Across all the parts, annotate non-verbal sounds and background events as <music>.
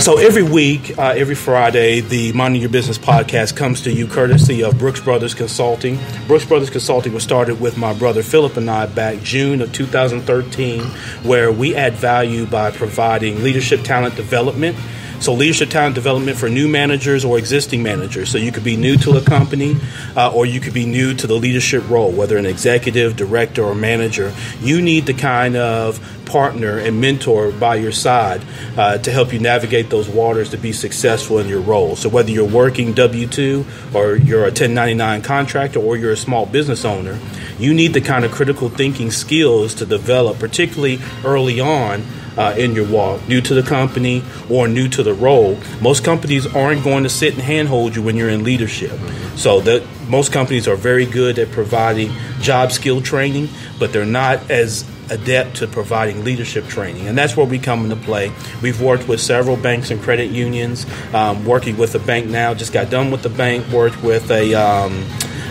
So every week, uh, every Friday, the Minding Your Business podcast comes to you courtesy of Brooks Brothers Consulting. Brooks Brothers Consulting was started with my brother Philip and I back June of 2013, where we add value by providing leadership talent development so, leadership talent development for new managers or existing managers. So, you could be new to a company uh, or you could be new to the leadership role, whether an executive, director, or manager. You need the kind of partner and mentor by your side uh, to help you navigate those waters to be successful in your role. So, whether you're working W 2 or you're a 1099 contractor or you're a small business owner, you need the kind of critical thinking skills to develop, particularly early on uh, in your walk, new to the company or new to the role, most companies aren't going to sit and handhold you when you're in leadership. So that most companies are very good at providing job skill training, but they're not as adept to providing leadership training. And that's where we come into play. We've worked with several banks and credit unions, um, working with a bank now, just got done with the bank, worked with a, um,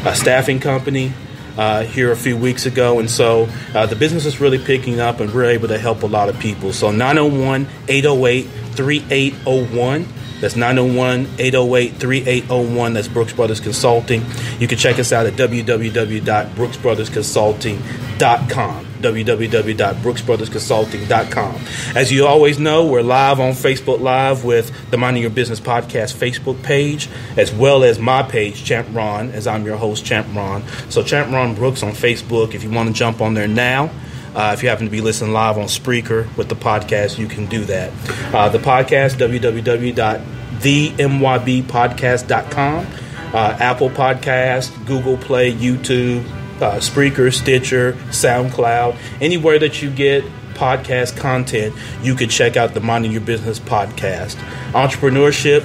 a staffing company uh, here a few weeks ago. And so uh, the business is really picking up, and we're able to help a lot of people. So 901 808 3801. That's 901 808 3801. That's Brooks Brothers Consulting. You can check us out at www.brooksbrothersconsulting.com www.brooksbrothersconsulting.com. As you always know, we're live on Facebook Live with the Minding Your Business Podcast Facebook page, as well as my page, Champ Ron, as I'm your host, Champ Ron. So, Champ Ron Brooks on Facebook, if you want to jump on there now. Uh, if you happen to be listening live on Spreaker with the podcast, you can do that. Uh, the podcast, www.themybpodcast.com, uh, Apple Podcast, Google Play, YouTube, uh, Spreaker, Stitcher, SoundCloud, anywhere that you get podcast content, you can check out the Minding Your Business podcast. Entrepreneurship,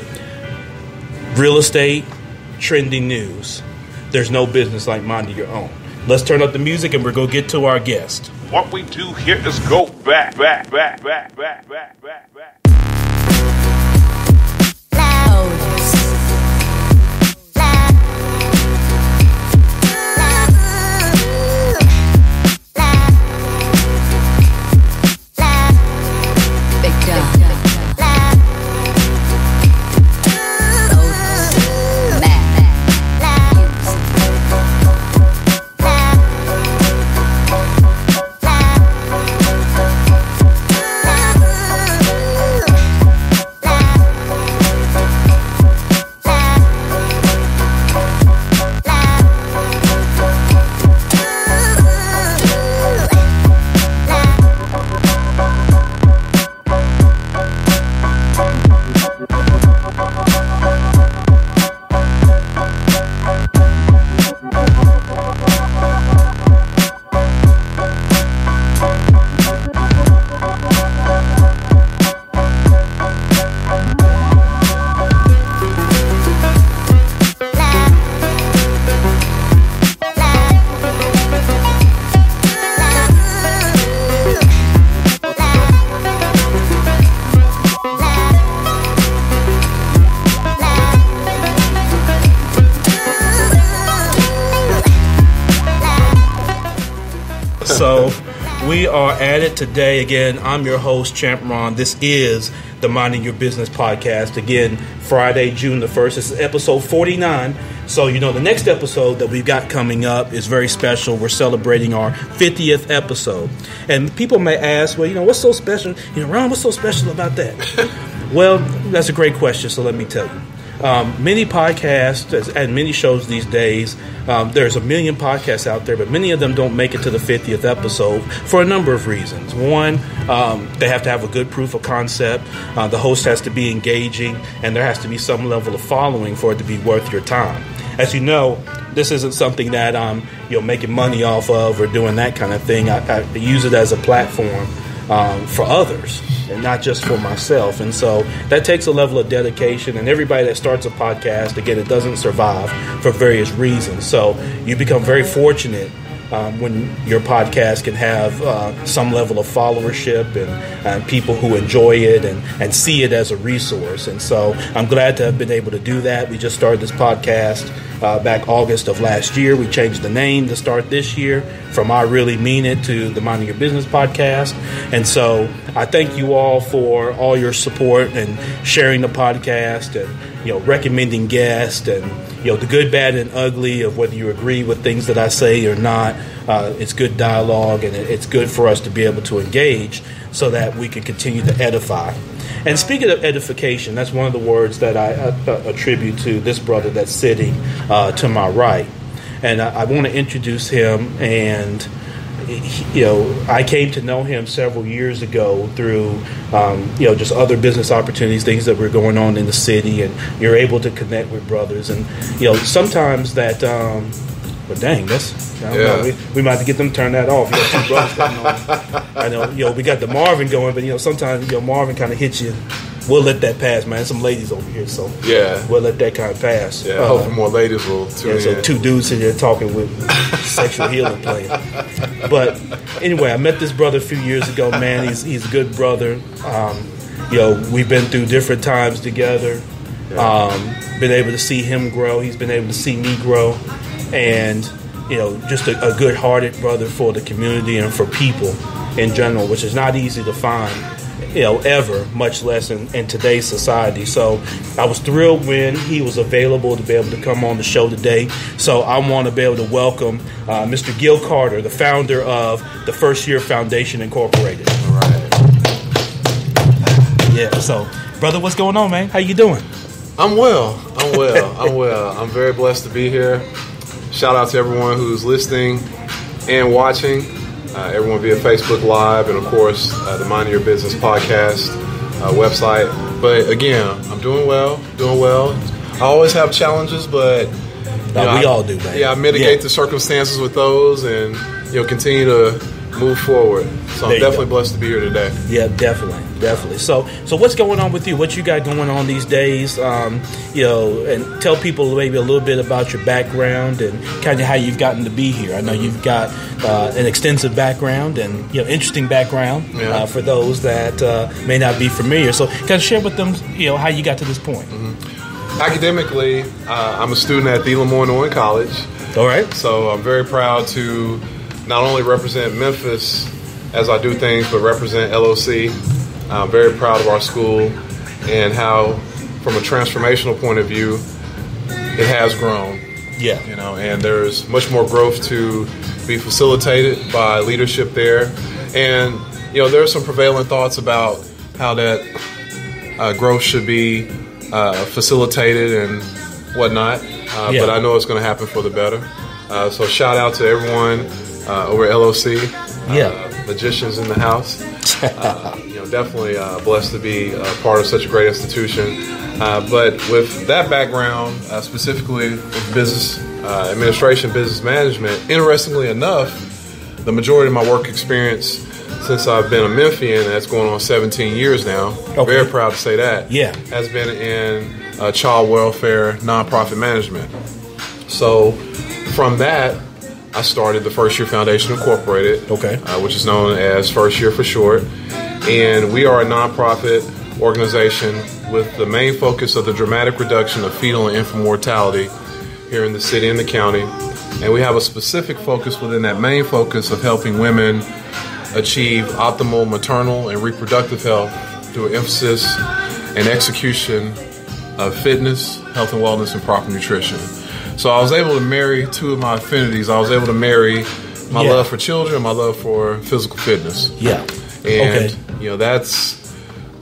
real estate, trending news. There's no business like minding your own. Let's turn up the music and we're going to get to our guest. What we do here is go back, back, back, back, back, back, back, back. at today. Again, I'm your host, Champ Ron. This is the Minding Your Business podcast. Again, Friday, June the 1st. This is episode 49. So, you know, the next episode that we've got coming up is very special. We're celebrating our 50th episode. And people may ask, well, you know, what's so special? You know, Ron, what's so special about that? <laughs> well, that's a great question. So let me tell you. Um, many podcasts and many shows these days, um, there's a million podcasts out there, but many of them don't make it to the 50th episode for a number of reasons. One, um, they have to have a good proof of concept, uh, the host has to be engaging, and there has to be some level of following for it to be worth your time. As you know, this isn't something that I'm you know making money off of or doing that kind of thing. I, I use it as a platform um, for others and not just for myself. And so that takes a level of dedication. And everybody that starts a podcast, again, it doesn't survive for various reasons. So you become very fortunate um, when your podcast can have uh, some level of followership and, and people who enjoy it and, and see it as a resource. And so I'm glad to have been able to do that. We just started this podcast uh, back August of last year. We changed the name to start this year from I Really Mean It to the Minding Your Business podcast. And so I thank you all for all your support and sharing the podcast and, you know, recommending guests and, you know, the good, bad, and ugly of whether you agree with things that I say or not. Uh, it's good dialogue and it's good for us to be able to engage so that we can continue to edify. And speaking of edification, that's one of the words that I uh, attribute to this brother that's sitting uh, to my right. And I, I want to introduce him. And, he, you know, I came to know him several years ago through, um, you know, just other business opportunities, things that were going on in the city. And you're able to connect with brothers. And, you know, sometimes that. Um, but dang, that's I don't yeah. know. We, we might have to get them to turn that off. You know, two <laughs> brothers on. I know, you know, we got the Marvin going, but you know, sometimes you know Marvin kind of hits you. We'll let that pass, man. Some ladies over here, so yeah, we'll let that kind of pass. Yeah, uh, hopefully more ladies will tune yeah, so two dudes sitting here talking with sexual healing playing. But anyway, I met this brother a few years ago. Man, he's he's a good brother. Um, you know, we've been through different times together. Um, been able to see him grow. He's been able to see me grow and you know just a, a good-hearted brother for the community and for people in general, which is not easy to find you know, ever, much less in, in, today's society. So I was thrilled when he was available to be able to come on the show today. So I want to be able to welcome uh, Mr. Gil Carter, the founder of the First Year Foundation Incorporated. All right. Yeah. So, brother, what's going on, man? How you doing? I'm well. I'm well. I'm well. I'm very blessed to be here. Shout out to everyone who's listening and watching, uh, everyone via Facebook Live, and of course, uh, the Mind Your Business podcast uh, website. But again, I'm doing well, doing well. I always have challenges, but know, we I, all do, man. Yeah, I mitigate yeah. the circumstances with those, and you know, continue to move forward. So I'm definitely blessed to be here today. Yeah, definitely, definitely. So, so what's going on with you? What you got going on these days? Um, you know, and tell people maybe a little bit about your background and kind of how you've gotten to be here. I know you've got uh, an extensive background and you know interesting background yeah. uh, for those that uh, may not be familiar. So, kind of share with them, you know, how you got to this point. Mm-hmm. Academically, uh, I'm a student at the Lemoyne College. All right. So I'm very proud to not only represent Memphis as I do things, but represent LOC. I'm very proud of our school and how, from a transformational point of view, it has grown. Yeah. You know, and there's much more growth to be facilitated by leadership there. And, you know, there are some prevailing thoughts about how that uh, growth should be uh, facilitated and whatnot. Uh, yeah. But I know it's going to happen for the better. Uh, so shout out to everyone uh, over at LOC. Yeah. Uh, magicians in the house. <laughs> Uh, you know, definitely uh, blessed to be part of such a great institution. but with that background, specifically with business administration, business management, interestingly enough, the majority of my work experience since I've been a Memphian, that's going on 17 years now. Okay. Very proud to say that. Yeah. Has been in uh, child welfare, nonprofit management. So from that, I started the First Year Foundation Incorporated, okay, uh, which is known as First Year for short, and we are a nonprofit organization with the main focus of the dramatic reduction of fetal and infant mortality here in the city and the county. And we have a specific focus within that main focus of helping women achieve optimal maternal and reproductive health through emphasis and execution of fitness, health and wellness, and proper nutrition. So I was able to marry two of my affinities. I was able to marry my yeah. love for children, my love for physical fitness. Yeah. And okay. you know that's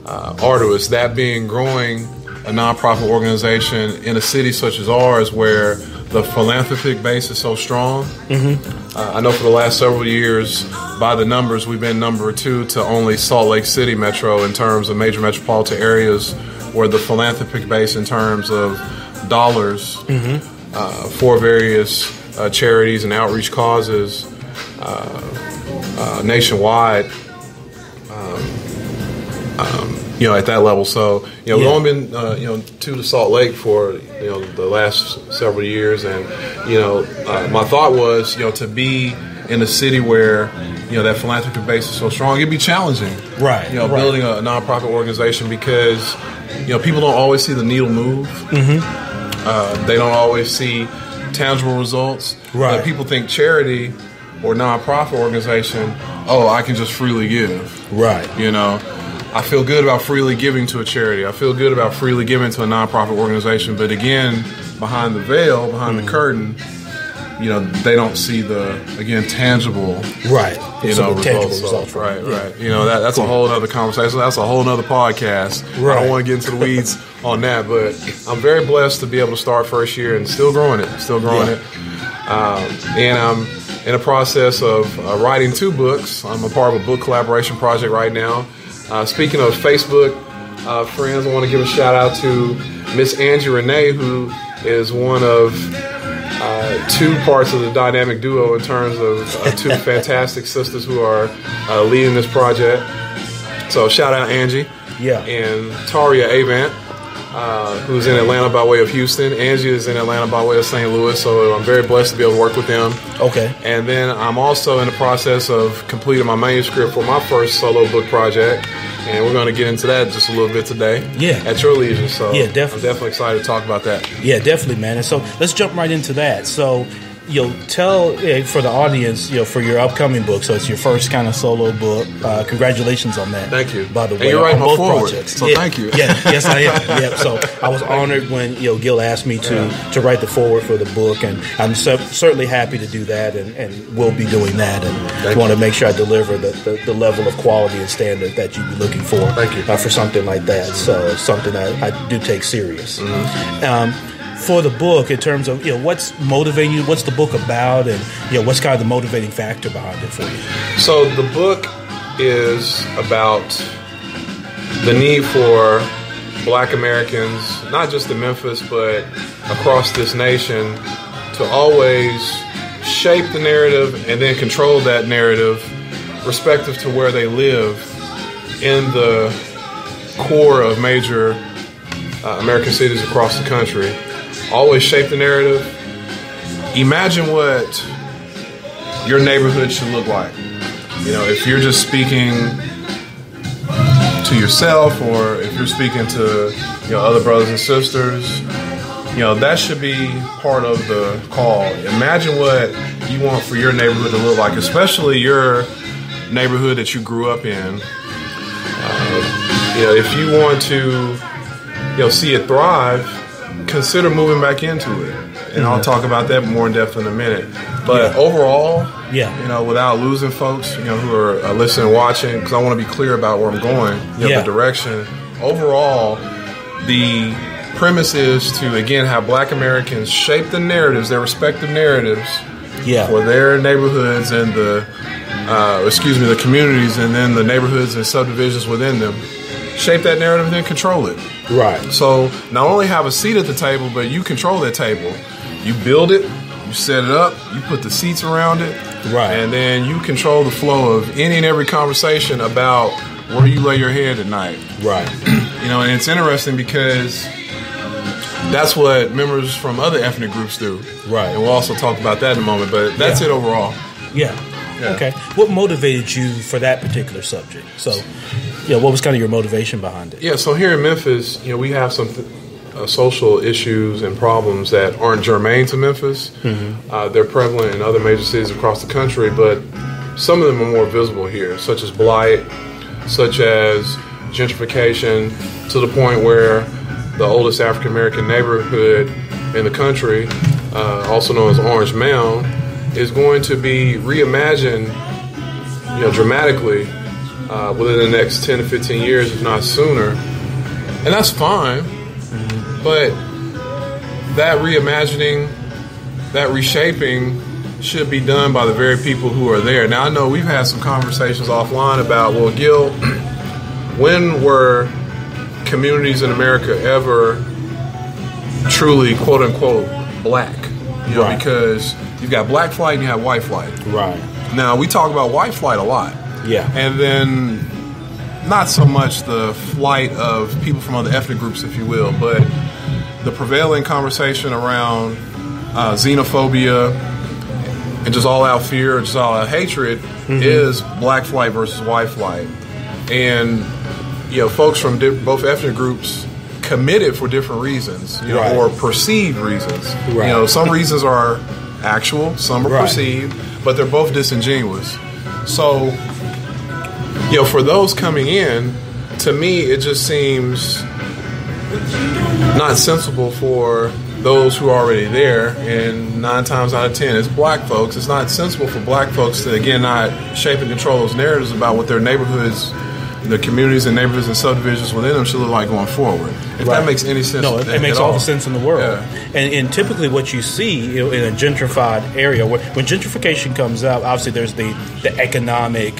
uh, arduous. That being growing a nonprofit organization in a city such as ours, where the philanthropic base is so strong. Mm-hmm. Uh, I know for the last several years, by the numbers, we've been number two to only Salt Lake City Metro in terms of major metropolitan areas where the philanthropic base, in terms of dollars, mm-hmm uh, for various uh, charities and outreach causes uh, uh, nationwide. Um, um, you know, at that level. So, you know, yeah. we've only been, uh, you know, to the Salt Lake for, you know, the last several years. And, you know, uh, my thought was, you know, to be in a city where you know that philanthropic base is so strong, it'd be challenging. Right, You know, right. building a nonprofit organization because you know people don't always see the needle move. Mm-hmm. Uh, they don't always see tangible results. Right. But people think charity or nonprofit organization, oh, I can just freely give. Right. You know, I feel good about freely giving to a charity. I feel good about freely giving to a nonprofit organization. But again, behind the veil, behind Mm. the curtain, you know, they don't see the again tangible, Right. you Some know, results. results. from right. Yeah. right. You know, that that's a whole other conversation. That's a whole other podcast. I Right. don't want to get into the weeds <laughs> on that, but I'm very blessed to be able to start first year and still growing it, still growing Yeah. it. Um, and I'm in the process of uh, writing two books. I'm a part of a book collaboration project right now. Uh, speaking of Facebook uh, friends, I want to give a shout out to Miss Angie Renee, who is one of uh, two parts of the dynamic duo in terms of uh, two <laughs> fantastic sisters who are uh, leading this project. So shout out Angie. Yeah. And Taria Avant, uh, who's in Atlanta by way of Houston. Angie is in Atlanta by way of St. Louis. So I'm very blessed to be able to work with them. Okay. And then I'm also in the process of completing my manuscript for my first solo book project. And we're going to get into that just a little bit today. Yeah. At your leisure. So Yeah, definitely. I'm definitely excited to talk about that. Yeah, definitely, man. And so let's jump right into that. So, you know, tell uh, for the audience, you know, for your upcoming book. So it's your first kind of solo book. Uh, congratulations on that. Thank you. By the And way, you're writing on both foreword, projects. so Yeah, thank you. Yeah, yes, I am. <laughs> yeah. So I was honored when you know Gil asked me to to write the foreword for the book, and I'm cer- certainly happy to do that, and, and will be doing that, and Thank want to make sure I deliver the, the, the level of quality and standard that you'd be looking for. Thank you. Uh, for something like that. So something I, I do take serious. Mm-hmm. Um, for the book, in terms of you know what's motivating you, what's the book about, and you know what's kind of the motivating factor behind it for you. So the book is about the need for black Americans, not just in Memphis, but across this nation, to always shape the narrative and then control that narrative respective to where they live in the core of major uh, American cities across the country. Always shape the narrative. Imagine what your neighborhood should look like. You know, if you're just speaking to yourself or if you're speaking to you know other brothers and sisters, you know, that should be part of the call. Imagine what you want for your neighborhood to look like, especially your neighborhood that you grew up in. Uh, you know, if you want to you know see it thrive, consider moving back into it. And I'll talk about that more in depth in a minute. But overall, Yeah. you know, without losing folks, you know, who are uh, listening, and watching, because I want to be clear about where I'm going, you know, Yeah. the direction. Overall, the premise is to again have Black Americans shape the narratives, their respective narratives, Yeah. for their neighborhoods and the, uh, excuse me, the communities, and then the neighborhoods and subdivisions within them. Shape that narrative and then control it. Right. So not only have a seat at the table, but you control that table. You build it, you set it up, you put the seats around it, Right. and then you control the flow of any and every conversation about where you lay your head at night. Right. <clears throat> You know, and it's interesting because that's what members from other ethnic groups do. Right. And we'll also talk about that in a moment, but that's Yeah. it overall. Yeah. Yeah. Okay. What motivated you for that particular subject? So, yeah, what was kind of your motivation behind it? Yeah, so here in Memphis, you know, we have some uh, social issues and problems that aren't germane to Memphis. Uh, they're prevalent in other major cities across the country, but some of them are more visible here, such as blight, such as gentrification, to the point where the oldest African American neighborhood in the country, uh, also known as Orange Mound, is going to be reimagined, you know, dramatically uh, within the next 10 to 15 years, if not sooner. And that's fine, but that reimagining, that reshaping should be done by the very people who are there. Now, I know we've had some conversations offline about, well, Gil, <clears throat> when were communities in America ever truly, quote unquote, black? You know, Right. because you've got black flight and you have white flight. Right. Now, we talk about white flight a lot. Yeah. And then not so much the flight of people from other ethnic groups, if you will, but the prevailing conversation around uh, xenophobia and just all out fear, just all out hatred, Mm-hmm. is black flight versus white flight, and you know, folks from di- both ethnic groups committed for different reasons, you know, or perceived reasons. Right. You know, some reasons are actual, some are Right. perceived, but they're both disingenuous. So, you know, for those coming in, to me, it just seems not sensible for those who are already there. And nine times out of ten, it's black folks. It's not sensible for black folks to, again, not shape and control those narratives about what their neighborhoods, their communities and neighborhoods and subdivisions within them should look like going forward. If Right. that makes any sense. No, it, it makes at all the sense in the world. Yeah. And, and typically, what you see in a gentrified area, where, when gentrification comes up, obviously there's the the economic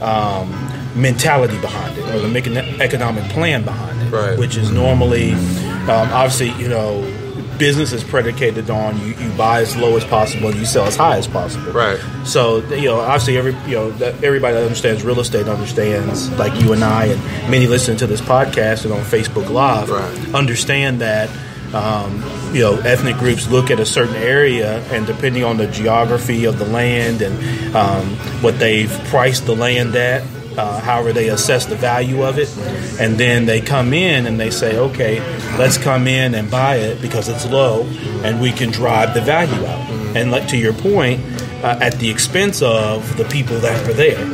um, mentality behind it, or the mechan- economic plan behind it, Right. which is normally, um, obviously, you know, business is predicated on you, you buy as low as possible and you sell as high as possible. Right. So you know, obviously, every you know, that everybody that understands real estate understands, like you and I, and many listening to this podcast and on Facebook Live, Right. understand that. Um, you know, ethnic groups look at a certain area, and depending on the geography of the land and um, what they've priced the land at, uh, however they assess the value of it, and then they come in and they say, okay, let's come in and buy it because it's low, and we can drive the value out. And like to your point, uh, at the expense of the people that are there,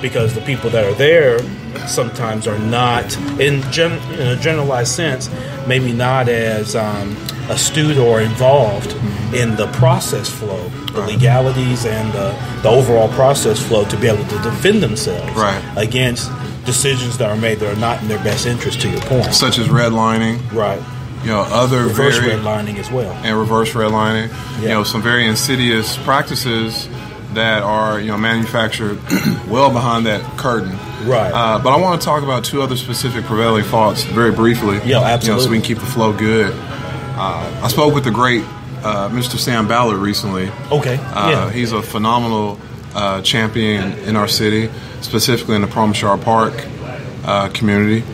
because the people that are there sometimes are not, in, gen- in a generalized sense, maybe not as um, astute or involved in the process flow, the legalities and the, the overall process flow to be able to defend themselves Right. against decisions that are made that are not in their best interest. To your point, Such as redlining, right? you know, other Reverse very redlining as well. and reverse redlining. You know, some very insidious practices that are you know manufactured <clears throat> well behind that curtain. Right. Uh, but I want to talk about two other specific prevailing thoughts very briefly. Yeah, You know, so we can keep the flow good. Uh, I spoke with the great uh, Mr. Sam Ballard recently. Okay. Uh, yeah. He's a phenomenal uh, champion in our city, specifically in the Promenade Park uh, community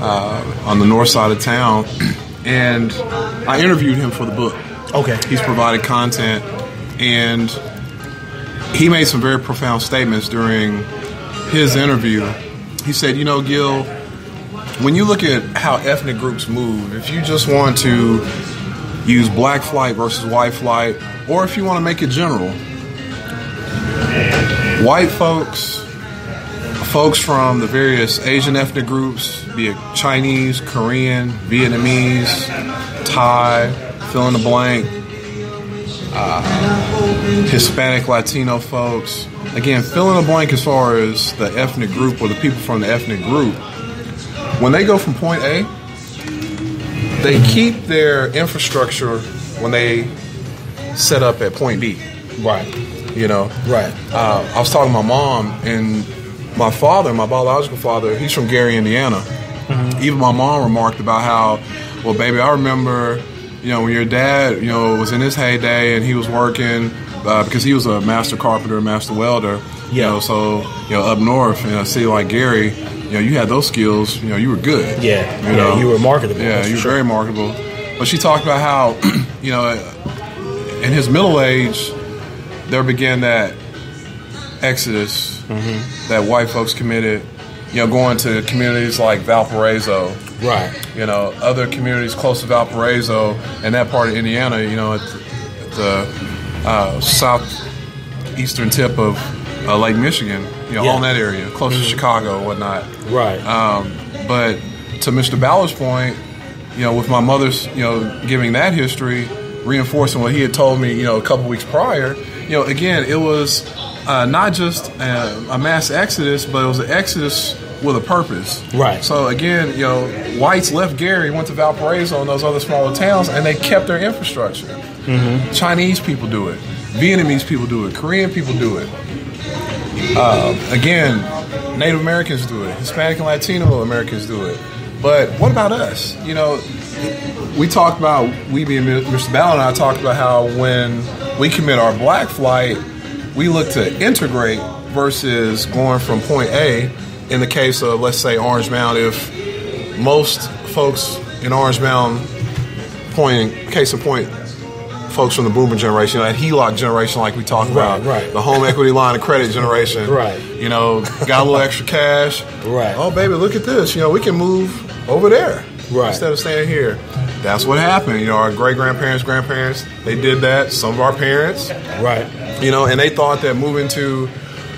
uh, on the north side of town. <clears throat> And I interviewed him for the book. Okay. He's provided content, and he made some very profound statements during his interview. He said, You know, Gil, when you look at how ethnic groups move, if you just want to use black flight versus white flight, or if you want to make it general, white folks, folks from the various Asian ethnic groups, be it Chinese, Korean, Vietnamese, Thai, fill in the blank, uh, Hispanic, Latino folks. Again, fill in the blank as far as the ethnic group or the people from the ethnic group. When they go from point A, they keep their infrastructure when they set up at point B. Right. You know, Right. uh, I was talking to my mom and my father, my biological father, he's from Gary, Indiana. Even my mom remarked about how, well, baby, I remember, you know, when your dad, you know, was in his heyday and he was working uh, because he was a master carpenter, master welder. You Yeah. know, so you know, up north in a city like Gary, you know, you had those skills. You know, you were good. Yeah. You yeah, know, you were marketable. Yeah, you were sure. very marketable. But she talked about how, <clears throat> you know, in his middle age, there began that exodus Mm-hmm. that white folks committed. You know, going to communities like Valparaiso, Right. you know, other communities close to Valparaiso and that part of Indiana, you know, at the, at the uh, southeastern tip of uh, Lake Michigan, you know, Yeah. on that area, close Mm-hmm. to Chicago and whatnot. Right. Um, but to Mr. Ballard's point, you know, with my mother's, you know, giving that history, reinforcing what he had told me, you know, a couple weeks prior, you know, again, it was uh, not just a, a mass exodus, but it was an exodus with a purpose. Right. So again, you know, whites left Gary, went to Valparaiso and those other smaller towns, and they kept their infrastructure. Mm-hmm. Chinese people do it. Vietnamese people do it. Korean people do it. Uh, again, Native Americans do it. Hispanic and Latino Americans do it. But what about us? You know, we talked about we being Mr. Ballard and I talked about how when we commit our black flight, we look to integrate versus going from point A. In the case of let's say Orange Mound, if most folks in Orange Mound, point case in point, folks from the boomer generation, that HELOC generation, like we talked Right, about, right. the home equity line of credit generation, Right. You know, got a little <laughs> extra cash, Right. Oh, baby, look at this. You know, we can move over there, Right. Instead of staying here. That's what happened. You know, our great grandparents, grandparents, they did that. Some of our parents, Right. you know, and they thought that moving to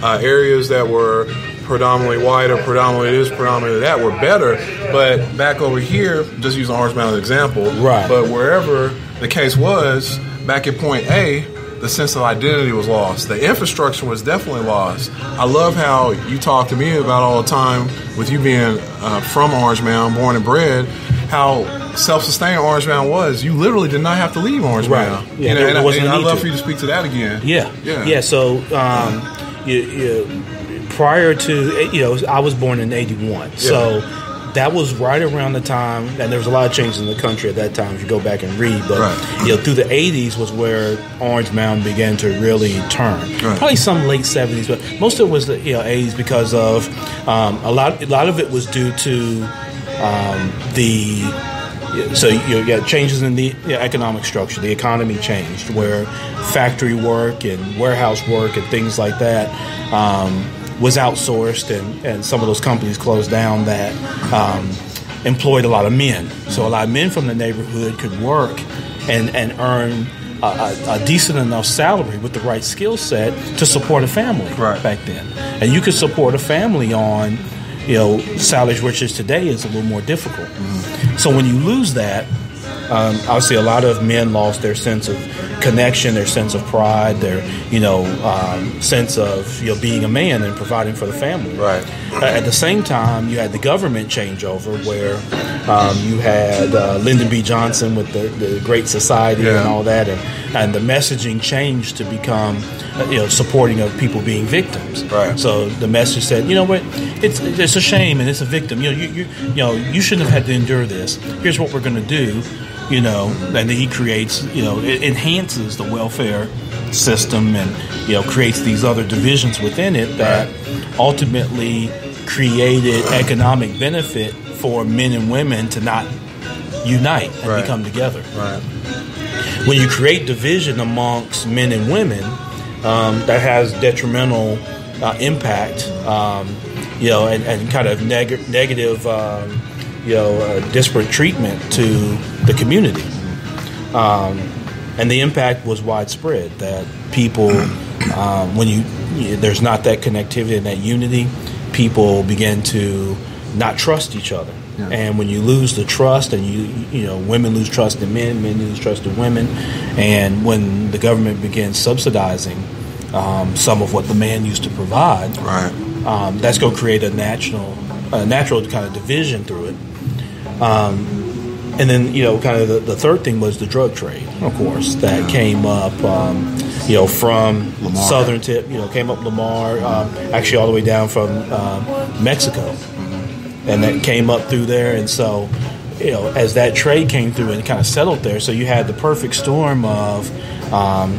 uh, areas that were predominantly white or predominantly this, predominantly that were better. But back over here, just using Orange Mound as an example, Right. But wherever the case was, back at point A, the sense of identity was lost. The infrastructure was definitely lost. I love how you talk to me about all the time with you being uh, from Orange Mound, born and bred, how self-sustained Orange Mound was. You literally did not have to leave Orange Right. Mountain. Yeah, You know, there and and I'd love to. for you to speak to that again. Yeah, Yeah. yeah. So, um, you, you, prior to you know, I was born in '81, so that was right around the time, and there was a lot of changes in the country at that time. If you go back and read, but Right. you know, through the '80s was where Orange Mound began to really turn. Right. Probably some late '70s, but most of it was the you know '80s because of um, a lot. A lot of it was due to um, the so you got changes in the economic structure. The economy changed, where factory work and warehouse work and things like that um, was outsourced, and, and some of those companies closed down that um, employed a lot of men. So a lot of men from the neighborhood could work and and earn. A, a, a decent enough salary with the right skill set to support a family Right. back then, and you could support a family on you know, salaries which is today is a little more difficult. So when you lose that, um, obviously a lot of men lost their sense of connection, their sense of pride, their you know um, sense of you know being a man and providing for the family. Right. Uh, At the same time, you had the government changeover where um, you had uh, Lyndon B. Johnson with the, the Great Society Yeah. and all that, and, and the messaging changed to become uh, you know supporting of people being victims. Right. So the message said, you know what, it's it's a shame and it's a victim. You know, you you, you know you shouldn't have had to endure this. Here's what we're going to do. You know, and he creates, you know, it enhances the welfare system and you know creates these other divisions within it that ultimately created economic benefit for men and women to not unite and Right. become together Right. when you create division amongst men and women, um, that has detrimental uh, impact, um, you know, and, and kind of neg- negative, um, you know, uh, disparate treatment to the community. Um, and the impact was widespread. That people, um, when you, you there's not that connectivity and that unity, people begin to not trust each other. Yeah. And when you lose the trust, and you you know women lose trust in men, men lose trust in women, and when the government begins subsidizing um, some of what the man used to provide, Right. um, that's going to create a natural, a natural kind of division through it. Um, and then you know, kind of the, the third thing was the drug trade, of course, that came up, um, you know, from Lamar. southern tip, you know, came up Lamar, um, actually all the way down from um, Mexico, and that came up through there, and so. You know, as that trade came through and kind of settled there, so you had the perfect storm of um,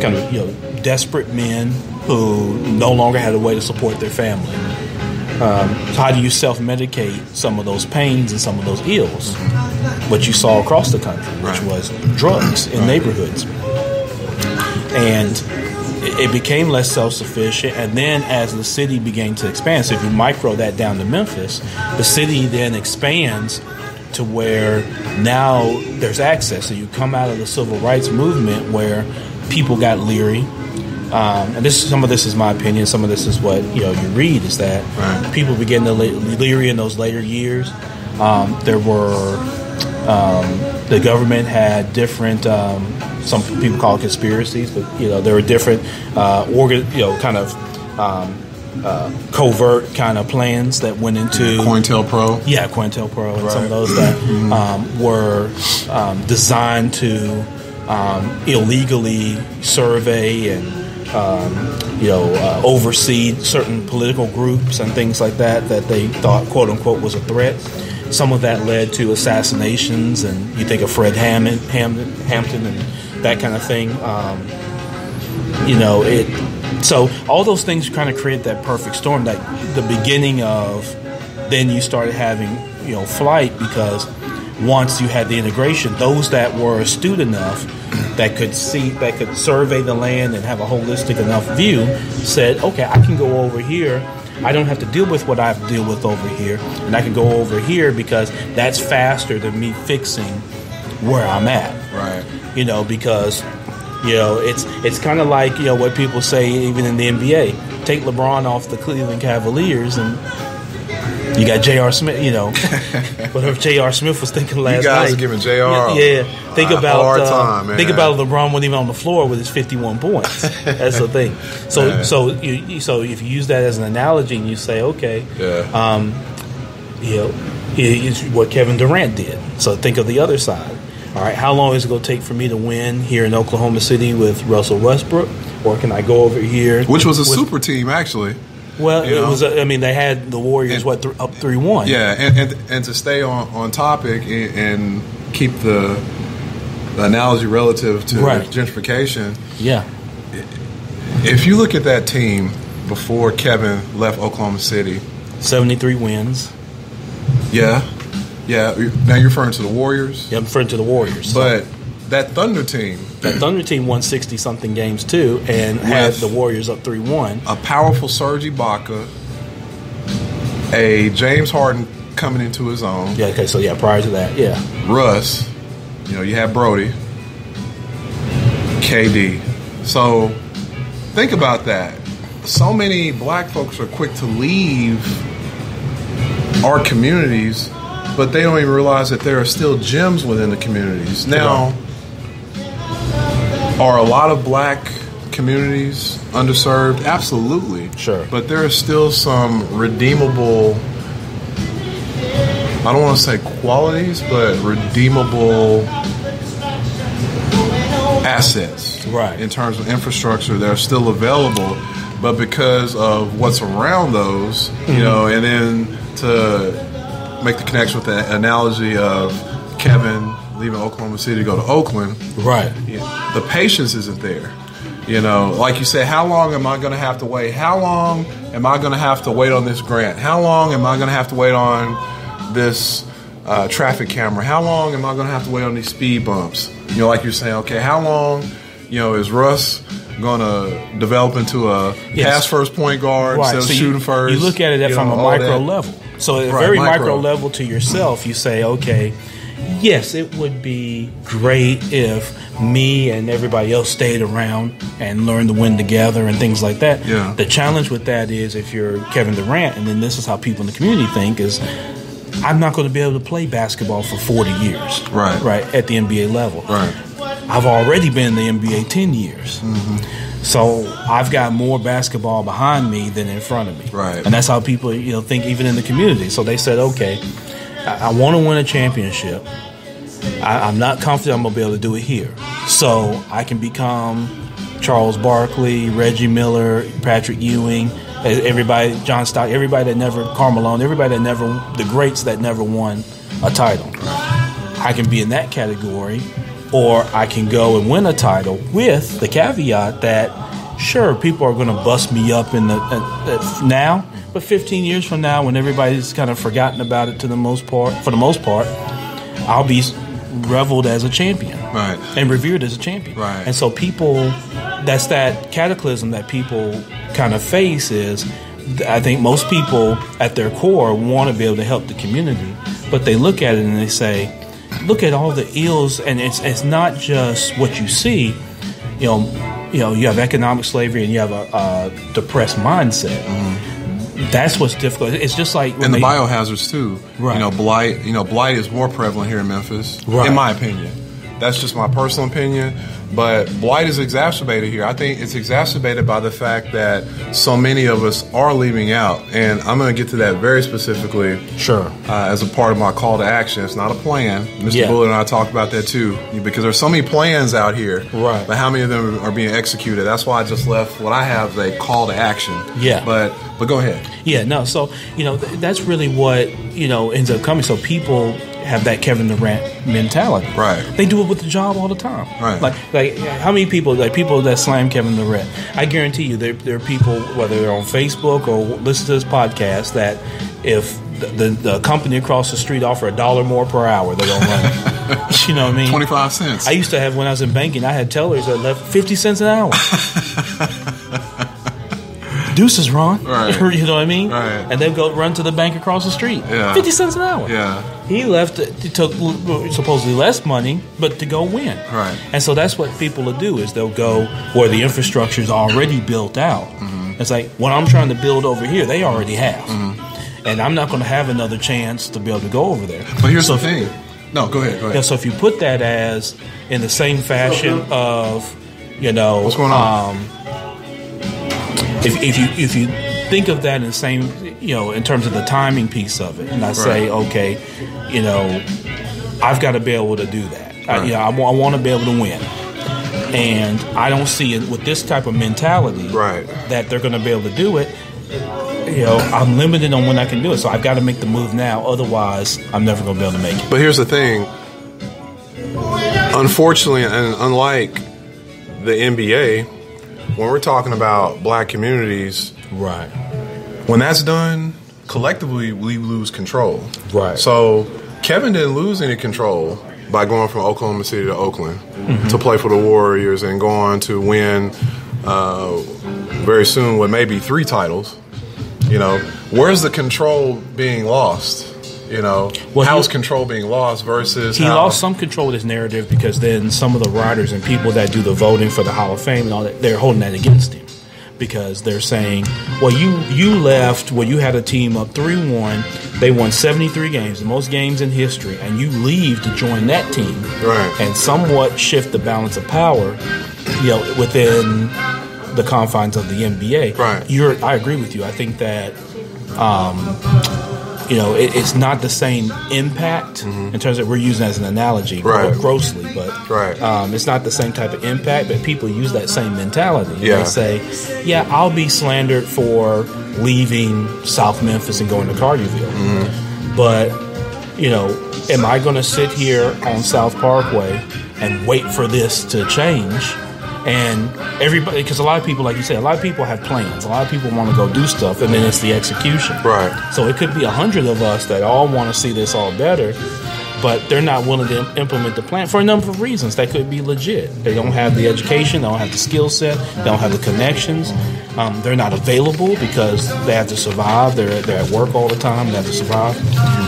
kind of you know desperate men who no longer had a way to support their family. Um, how do you self-medicate some of those pains and some of those ills? What you saw across the country, which Right. was drugs in neighborhoods, and it it became less self-sufficient. And then, as the city began to expand, so if you micro that down to Memphis, the city then expands to where now there's access. So you come out of the civil rights movement where people got leery. Um, and this, some of this is my opinion. Some of this is what you know you read is that Right. people begin to le- leery in those later years. Um, there were um, the government had different. Um, some people call it conspiracies, but you know there were different uh, organ, you know, kind of um, uh, covert kind of plans that went into COINTELPRO. yeah, COINTELPRO and some of those that <clears throat> um, were um, designed to um, illegally survey and um, you know uh, oversee certain political groups and things like that that they thought quote unquote was a threat. Some of that led to assassinations, and you think of Fred Hammond, Hampton, Hampton, and that kind of thing. Um, you know it so all those things kind of create that perfect storm that the beginning of then you started having you know flight because once you had the integration those that were astute enough that could see that could survey the land and have a holistic enough view said, okay, I can go over here. I don't have to deal with what I have to deal with over here, and I can go over here because that's faster than me fixing where I'm at. Right. You know, because you know it's it's kind of like you know what people say even in the NBA. Take LeBron off the Cleveland Cavaliers and. You got J.R. Smith, you know, <laughs> whatever J.R. Smith was thinking last You guys night. giving JR yeah, yeah. Think about hard uh, time, man. think about LeBron wasn't even on the floor with his 51 points. <laughs> That's the thing. So Man. so you, so if you use that as an analogy and you say, okay, Yeah. um, you know, it- it's what Kevin Durant did. So think of the other side. All right, how long is it going to take for me to win here in Oklahoma City with Russell Westbrook, or can I go over here? Which was a with- super team, actually. Well, you it was. I mean, they had the Warriors And- what th- up three one. Yeah, and, and and to stay on on topic and, and keep the, the analogy relative to Right. gentrification. yeah, If you look at that team before Kevin left Oklahoma City, seventy three wins. yeah, yeah. Now you're referring to the Warriors, Yeah, I'm referring to the Warriors. but that Thunder team, That Thunder team won sixty something games too, and had With- the Warriors up three one. a powerful Serge Ibaka, a James Harden coming into his own, Yeah. Okay. So yeah, prior to that, yeah. Russ, you know, you have Brody, KD. So think about that. So many black folks are quick to leave our communities, but they don't even realize that there are still gems within the communities. Now, are a lot of black communities underserved? Absolutely. Sure. But there are still some redeemable I don't want to say qualities, but redeemable assets. Right. In terms of infrastructure that are still available, but because of what's around those, you mm-hmm. know, and then to make the connection with the analogy of Kevin leaving Oklahoma City to go to Oakland, Right. yeah, the patience isn't there. You know, like you said, how long am I going to have to wait? How long am I going to have to wait on this grant? How long am I going to have to wait on this uh, traffic camera? How long am I going to have to wait on these speed bumps? You know, like you're saying, okay, how long, you know, is Russ going to develop into a Yes. pass first point guard instead of so shooting you, first? You look at it you from know, a micro that. level. So at a Right, very micro. micro. level to yourself, you say, okay, yes, it would be great if me and everybody else stayed around and learned to win together and things like that. Yeah. The challenge with that is if you're Kevin Durant, and then this is how people in the community think is. I'm not going to be able to play basketball for 40 years. Right. Right. At the NBA level. Right. I've already been in the NBA 10 years. Mm-hmm. So I've got more basketball behind me than in front of me. Right. And that's how people, you know, think even in the community. So they said, okay, I, I want to win a championship. I, I'm not confident I'm to be able to do it here. So I can become Charles Barkley, Reggie Miller, Patrick Ewing, everybody, John Stock, everybody that never, Carmelo, everybody that never, the greats that never won a title. I can be in that category, or I can go and win a title with the caveat that, sure, people are going to bust me up in the uh, uh, now, but 15 years from now, when everybody's kind of forgotten about it to the most part, for the most part, I'll be reveled as a champion, Right. and revered as a champion, Right. And so people, that's that cataclysm that people kind of face is. I think most people at their core want to be able to help the community, but they look at it and they say, look at all the ills, and it's it's not just what you see. You know, you know, you have economic slavery and you have a, a depressed mindset. Mm-hmm. That's what's difficult. It's just like and the they- biohazards too. Right. You know, blight. You know, blight is more prevalent here in Memphis, Right. in my opinion. That's just my personal opinion. But blight is exacerbated here. I think it's exacerbated by the fact that so many of us are leaving out, and I'm going to get to that very specifically Sure. uh, as a part of my call to action. It's not a plan. Mr. Yeah. Ballard and I talked about that too, because there's so many plans out here. Right. But how many of them are being executed? That's why I just left what I have as a call to action. Yeah. But but go ahead. Yeah, no. So you know th- that's really what you know ends up coming. So people have that Kevin Durant mentality. Right. They do it with the job all the time. Right. Like like how many people like people that slam Kevin Durant? I guarantee you there there are people whether they're on Facebook or listen to this podcast that if the, the company across the street offer a dollar more per hour. They're gonna run. <laughs> you know what I mean? Twenty five cents. I used to have when I was in banking. I had tellers that left fifty cents an hour. <laughs> Deuces, Ron. Right. <laughs> you know what I mean? Right. And they'd go run to the bank across the street. Yeah. Fifty cents an hour. yeah. He left. He took supposedly less money, but to go win. Right. And so that's what people will do is they'll go where the infrastructure is already built out. Mm-hmm. It's like what I'm trying to build over here, they already have, and I'm not going to have another chance to be able to go over there. But here's the thing. No, go ahead. Go Yeah, so if you put that as in the same fashion of, you know, What's going on? Um, if, if you if you think of that in the same, you know, in terms of the timing piece of it, and I say, okay, you know, I've got to be able to do that. I, you know, I, I want to be able to win, and I don't see it with this type of mentality Right. that they're going to be able to do it. You know, I'm limited on when I can do it, so I've got to make the move now. Otherwise, I'm never going to be able to make it. But here's the thing. Unfortunately, and unlike the NBA, when we're talking about black communities, Right. when that's done, collectively we lose control. Right. So Kevin didn't lose any control by going from Oklahoma City to Oakland to play for the Warriors and go on to win uh, very soon what may be three titles. You know, where's the control being lost? You know, Well, he- how's control being lost versus He how- lost some control of his narrative because then some of the writers and people that do the voting for the Hall of Fame and all that, they're holding that against him because they're saying, "Well, you you left where you had a team up three one, they won seventy three games, the most games in history, and you leave to join that team, Right. And somewhat shift the balance of power, you know, within the confines of the NBA. Right. You're, I agree with you. I think that um, you know, it, it's not the same impact in terms of we're using it as an analogy Mm-hmm. Right. grossly, but Right. um, it's not the same type of impact. But people use that same mentality. Yeah. They say, "Yeah, I'll be slandered for leaving South Memphis and going to Carterville," Mm-hmm. but you know, am I going to sit here on South Parkway and wait for this to change? And everybody, because a lot of people, like you said, a lot of people have plans. A lot of people want to go do stuff, and then it's the execution. Right. So it could be a hundred of us that all want to see this all better, but they're not willing to im- implement the plan for a number of reasons. That could be legit. They don't have the education, they don't have the skill set, they don't have the connections. Um, they're not available because they have to survive. They're they're at work all the time. They have to survive.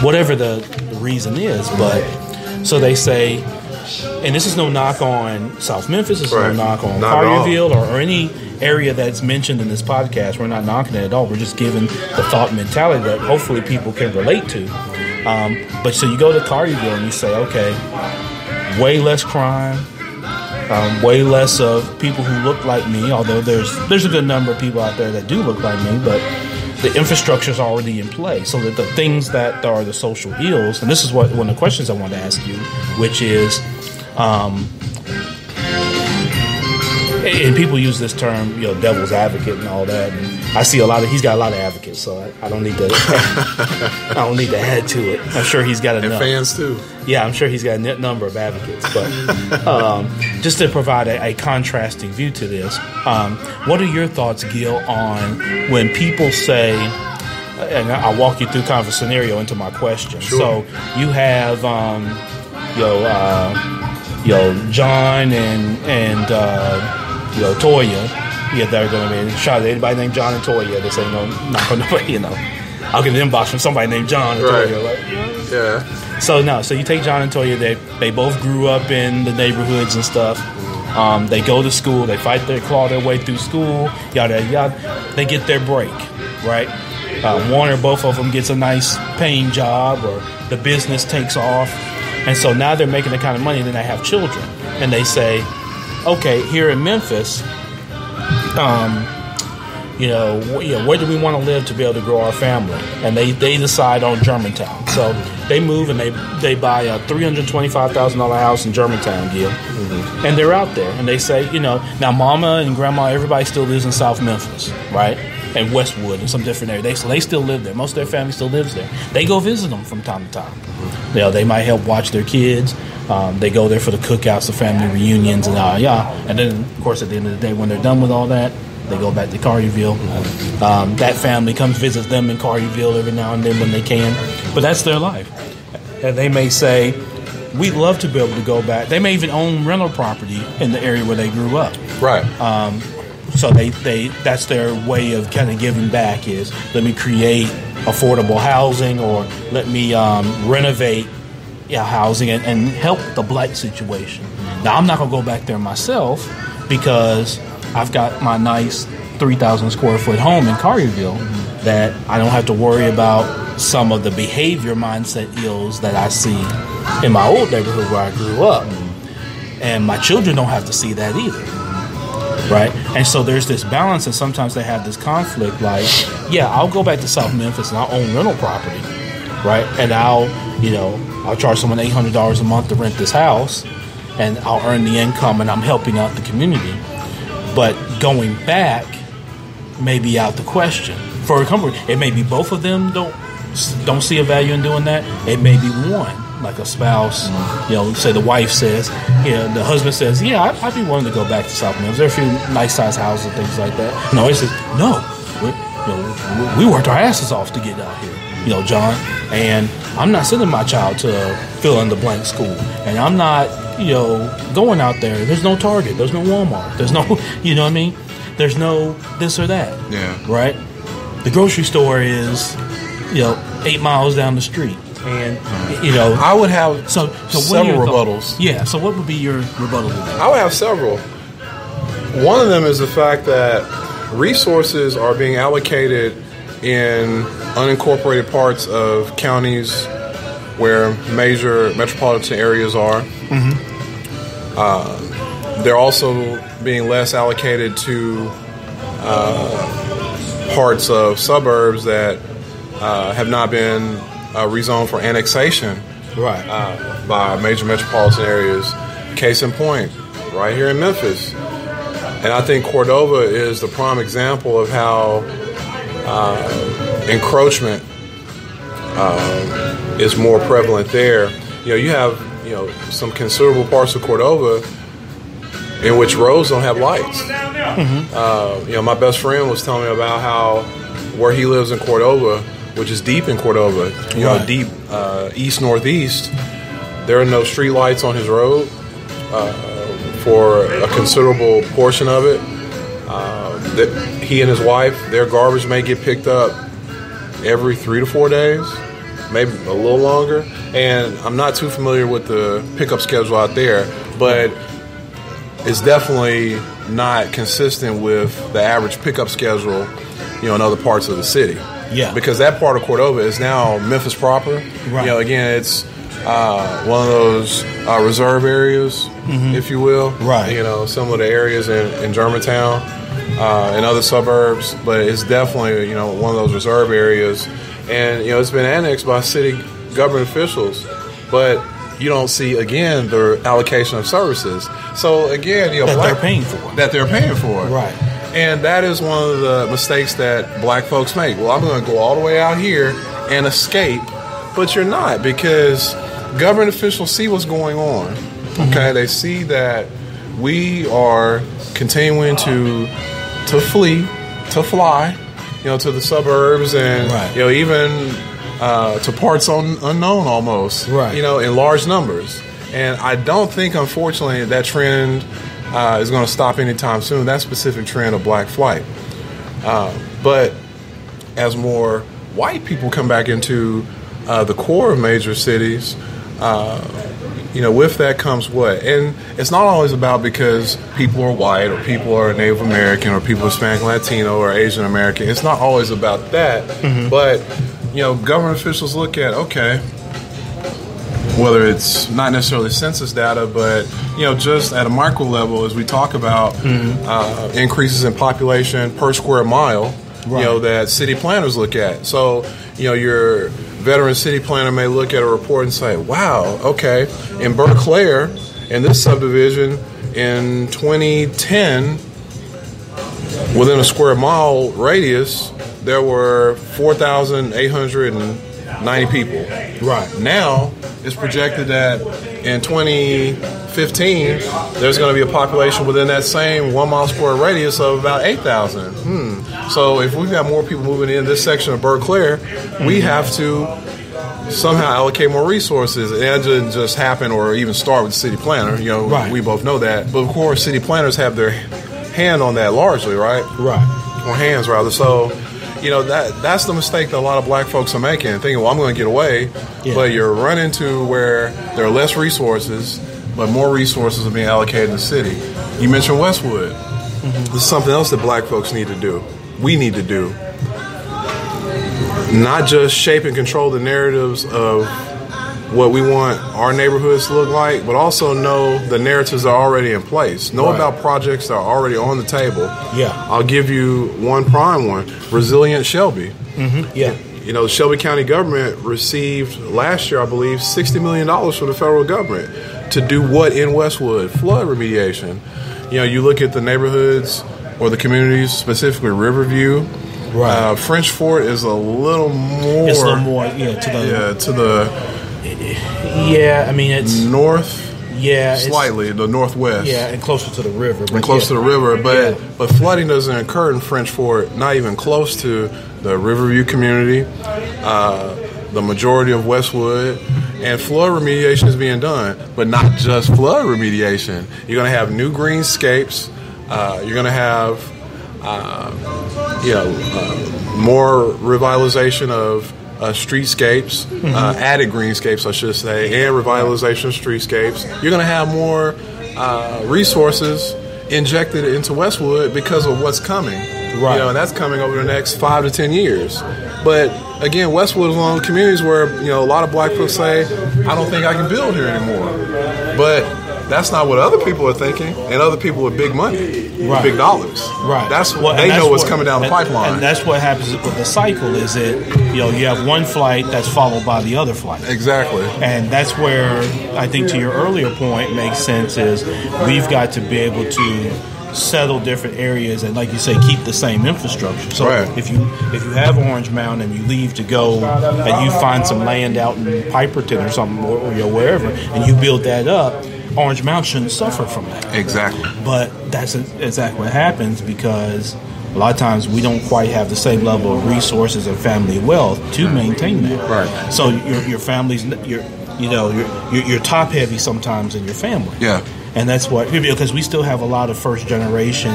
Whatever the, the reason is, but so they say. And this is no knock on South Memphis. This is Right. no knock on Not. Collierville or, or any area that's mentioned in this podcast. We're not knocking it at all. We're just giving the thought mentality that hopefully people can relate to. Um, but so you go to Collierville and you say, okay, way less crime, um, way less of people who look like me. Although there's there's a good number of people out there that do look like me, but the infrastructure is already in place. So that the things that are the social ills, and this is what one of the questions I want to ask you, which is. Um, and people use this term, you know, devil's advocate and all that. And I see a lot of he's got a lot of advocates, so I, I don't need to. I don't need to add to it. I'm sure he's got and enough. fans too. Yeah, I'm sure he's got a net number of advocates. But um, just to provide a, a contrasting view to this, um, what are your thoughts, Gil, on when people say, and I'll walk you through kind of a scenario into my question. So you have, um, you know, uh, you know, John and and uh, you know Toya. Yeah, they're going to be shot at anybody named John and Toya. They say no, not going to, you know. I'll get an inbox from somebody named John and Right. Toya. Like, Yeah. so no, so you take John and Toya. They they both grew up in the neighborhoods and stuff. Um, they go to school. They fight their claw their way through school. Yada yada. They get their break, right? Uh, one or both of them gets a nice paying job, or the business takes off, and so now they're making the kind of money. Then they have children, and they say, "Okay, here in Memphis, um, you know, you know, where do we want to live to be able to grow our family? And they, they decide on Germantown. So they move and they they buy a three hundred twenty five thousand dollar house in Germantown, Gil, and they're out there and they say, you know, now Mama and Grandma, everybody still lives in South Memphis, right? And Westwood and some different area. They so they still live there. Most of their family still lives there. They go visit them from time to time. You know, they might help watch their kids. Um, they go there for the cookouts, the family reunions, and all yeah. And then, of course, at the end of the day, when they're done with all that, They go back to Collierville. Um, that family comes visit them in Collierville every now and then when they can. But that's their life. And they may say, we'd love to be able to go back. They may even own rental property in the area where they grew up. Right. So they, they that's their way of kind of giving back is let me create affordable housing or let me um, renovate yeah, housing and, and help the black situation. Now I'm not gonna go back there myself because I've got my nice 3,000 square foot home in Collierville that I don't have to worry about some of the behavior mindset ills that I see in my old neighborhood where I grew up. And my children don't have to see that either right? And so there's this balance, and sometimes they have this conflict. Like, yeah, I'll go back to South Memphis and I'll own rental property, right? And I'll, you know, I'll charge someone eight hundred dollars a month to rent this house, and I'll earn the income, and I'm helping out the community. But going back may be out the question for a company. It may be both of them don't don't see a value in doing that. It may be one. Like a spouse, you know, say the wife says, know, the husband says, "Yeah, I'd, I'd be willing to go back to South Memphis. There are a few nice sized houses and things like that." No, he says, "No, we, you know, we worked our asses off to get out here, you know, John. And I'm not sending my child to fill in the blank school, and I'm not, you know, going out there. There's no Target, there's no Walmart, there's no, <laughs> you know what I mean? There's no this or that, Yeah. right? The grocery store is, you know, eight miles down the street, and you know, I would have so so several rebuttals. Yeah. So what would be your rebuttal to that? I would have several. One of them is the fact that resources are being allocated in unincorporated parts of counties where major metropolitan areas are. Uh, they're also being less allocated to uh, parts of suburbs that uh, have not been uh, rezoned for annexation Right. uh, by major metropolitan areas. Case in point, right here in Memphis. And I think Cordova is the prime example of how uh, encroachment uh, is more prevalent there. You know, you have you know some considerable parts of Cordova in which roads don't have lights. Uh, you know, my best friend was telling me about how where he lives in Cordova, which is deep in Cordova, you know, deep uh, east northeast. There are no street lights on his road uh, for a considerable portion of it. Uh, that he and his wife, their garbage may get picked up every three to four days, maybe a little longer. And I'm not too familiar with the pickup schedule out there, but it's definitely not consistent with the average pickup schedule, you know, in other parts of the city. Yeah. Because that part of Cordova is now Memphis proper. Right. You know, again, it's uh, one of those uh, reserve areas, if you will. Mm-hmm. Right. You know, some of the areas in, in Germantown uh, and other suburbs, but it's definitely, you know, one of those reserve areas. And, you know, it's been annexed by city government officials, but you don't see, again, the allocation of services. So, again, you know, That black- they're paying for. that they're paying for. Right. and that is one of the mistakes that black folks make. Well, I'm going to go all the way out here and escape, but you're not because government officials see what's going on. Okay, they see that we are continuing to to flee, to fly, you know, to the suburbs and Right. you know even uh, to parts un- unknown almost. Right. You know, in large numbers. And I don't think, unfortunately, that trend uh, is going to stop anytime soon. That specific trend of black flight. Uh, but as more white people come back into uh, the core of major cities, uh, you know, with that comes what? And it's not always about because people are white or people are Native American or people are Hispanic, Latino or Asian American. It's not always about that. But, you know, government officials look at, okay, whether it's not necessarily census data, but you know, just at a micro level, as we talk about uh, increases in population per square mile, you know, that city planners look at. So, you know, your veteran city planner may look at a report and say, "Wow, okay, in Berclair, in this subdivision, in 2010, within a square mile radius, there were 4,890 people." Right. Now it's projected that in 2015, there's going to be a population within that same one mile square radius of about 8,000. Hmm. So if we've got more people moving in this section of Claire, we have to somehow allocate more resources. And that didn't just happen or even start with the city planner. You know, Right. we both know that. But of course, city planners have their hand on that largely, right? Right. or hands rather. So, you know that that's the mistake that a lot of black folks are making, thinking, "Well, I'm going to get away," Yeah. but you're running to where there are less resources, but more resources are being allocated in the city. You mentioned Westwood. Mm-hmm. This is something else that black folks need to do. We need to do. Not just shape and control the narratives of what we want our neighborhoods to look like, but also know the narratives are already in place. Know Right. about projects that are already on the table. Yeah. I'll give you one prime one Resilient Shelby. Yeah. You know, the Shelby County government received last year, I believe, $60 million from the federal government to do what in Westwood? Flood remediation. You know, you look at the neighborhoods or the communities, specifically Riverview. Right. Uh, French Fort is a little more. It's a little more, yeah, to the Yeah, to the yeah. I mean, it's north, yeah, it's, slightly, the northwest. yeah, and closer to the river, but and close yeah. to the river, but Yeah. but flooding doesn't occur in French Fort, not even close to the Riverview community, uh, the majority of Westwood, and flood remediation is being done, but not just flood remediation. You're going to have new greenscapes. Uh, you're going to have, uh, you know, uh, more revitalization of uh, streetscapes, uh, added greenscapes, I should say, and revitalization of streetscapes. You're going to have more uh, resources injected into Westwood because of what's coming. Right. You know, and that's coming over the next five to ten years. But again, Westwood is one of the communities where you know a lot of black folks say, "I don't think I can build here anymore." But that's not what other people are thinking, and other people with big money, Right. big dollars. Right. That's Well, they that's know what's what- coming down the and- pipeline. And that's what happens with the cycle is that, you know, you have one flight that's followed by the other flight. exactly. And that's where I think to your earlier point makes sense is we've got to be able to settle different areas and like you say keep the same infrastructure. So Right. if you if you have Orange Mound and you leave to go and you find some land out in Piperton or something or, or wherever and you build that up, Orange Mound shouldn't suffer from that. Exactly. But that's exactly what happens because a lot of times we don't quite have the same level of resources and family wealth to maintain that. Right. So your your family's your you know you're top heavy sometimes in your family. Yeah. And that's what because we still have a lot of first generation.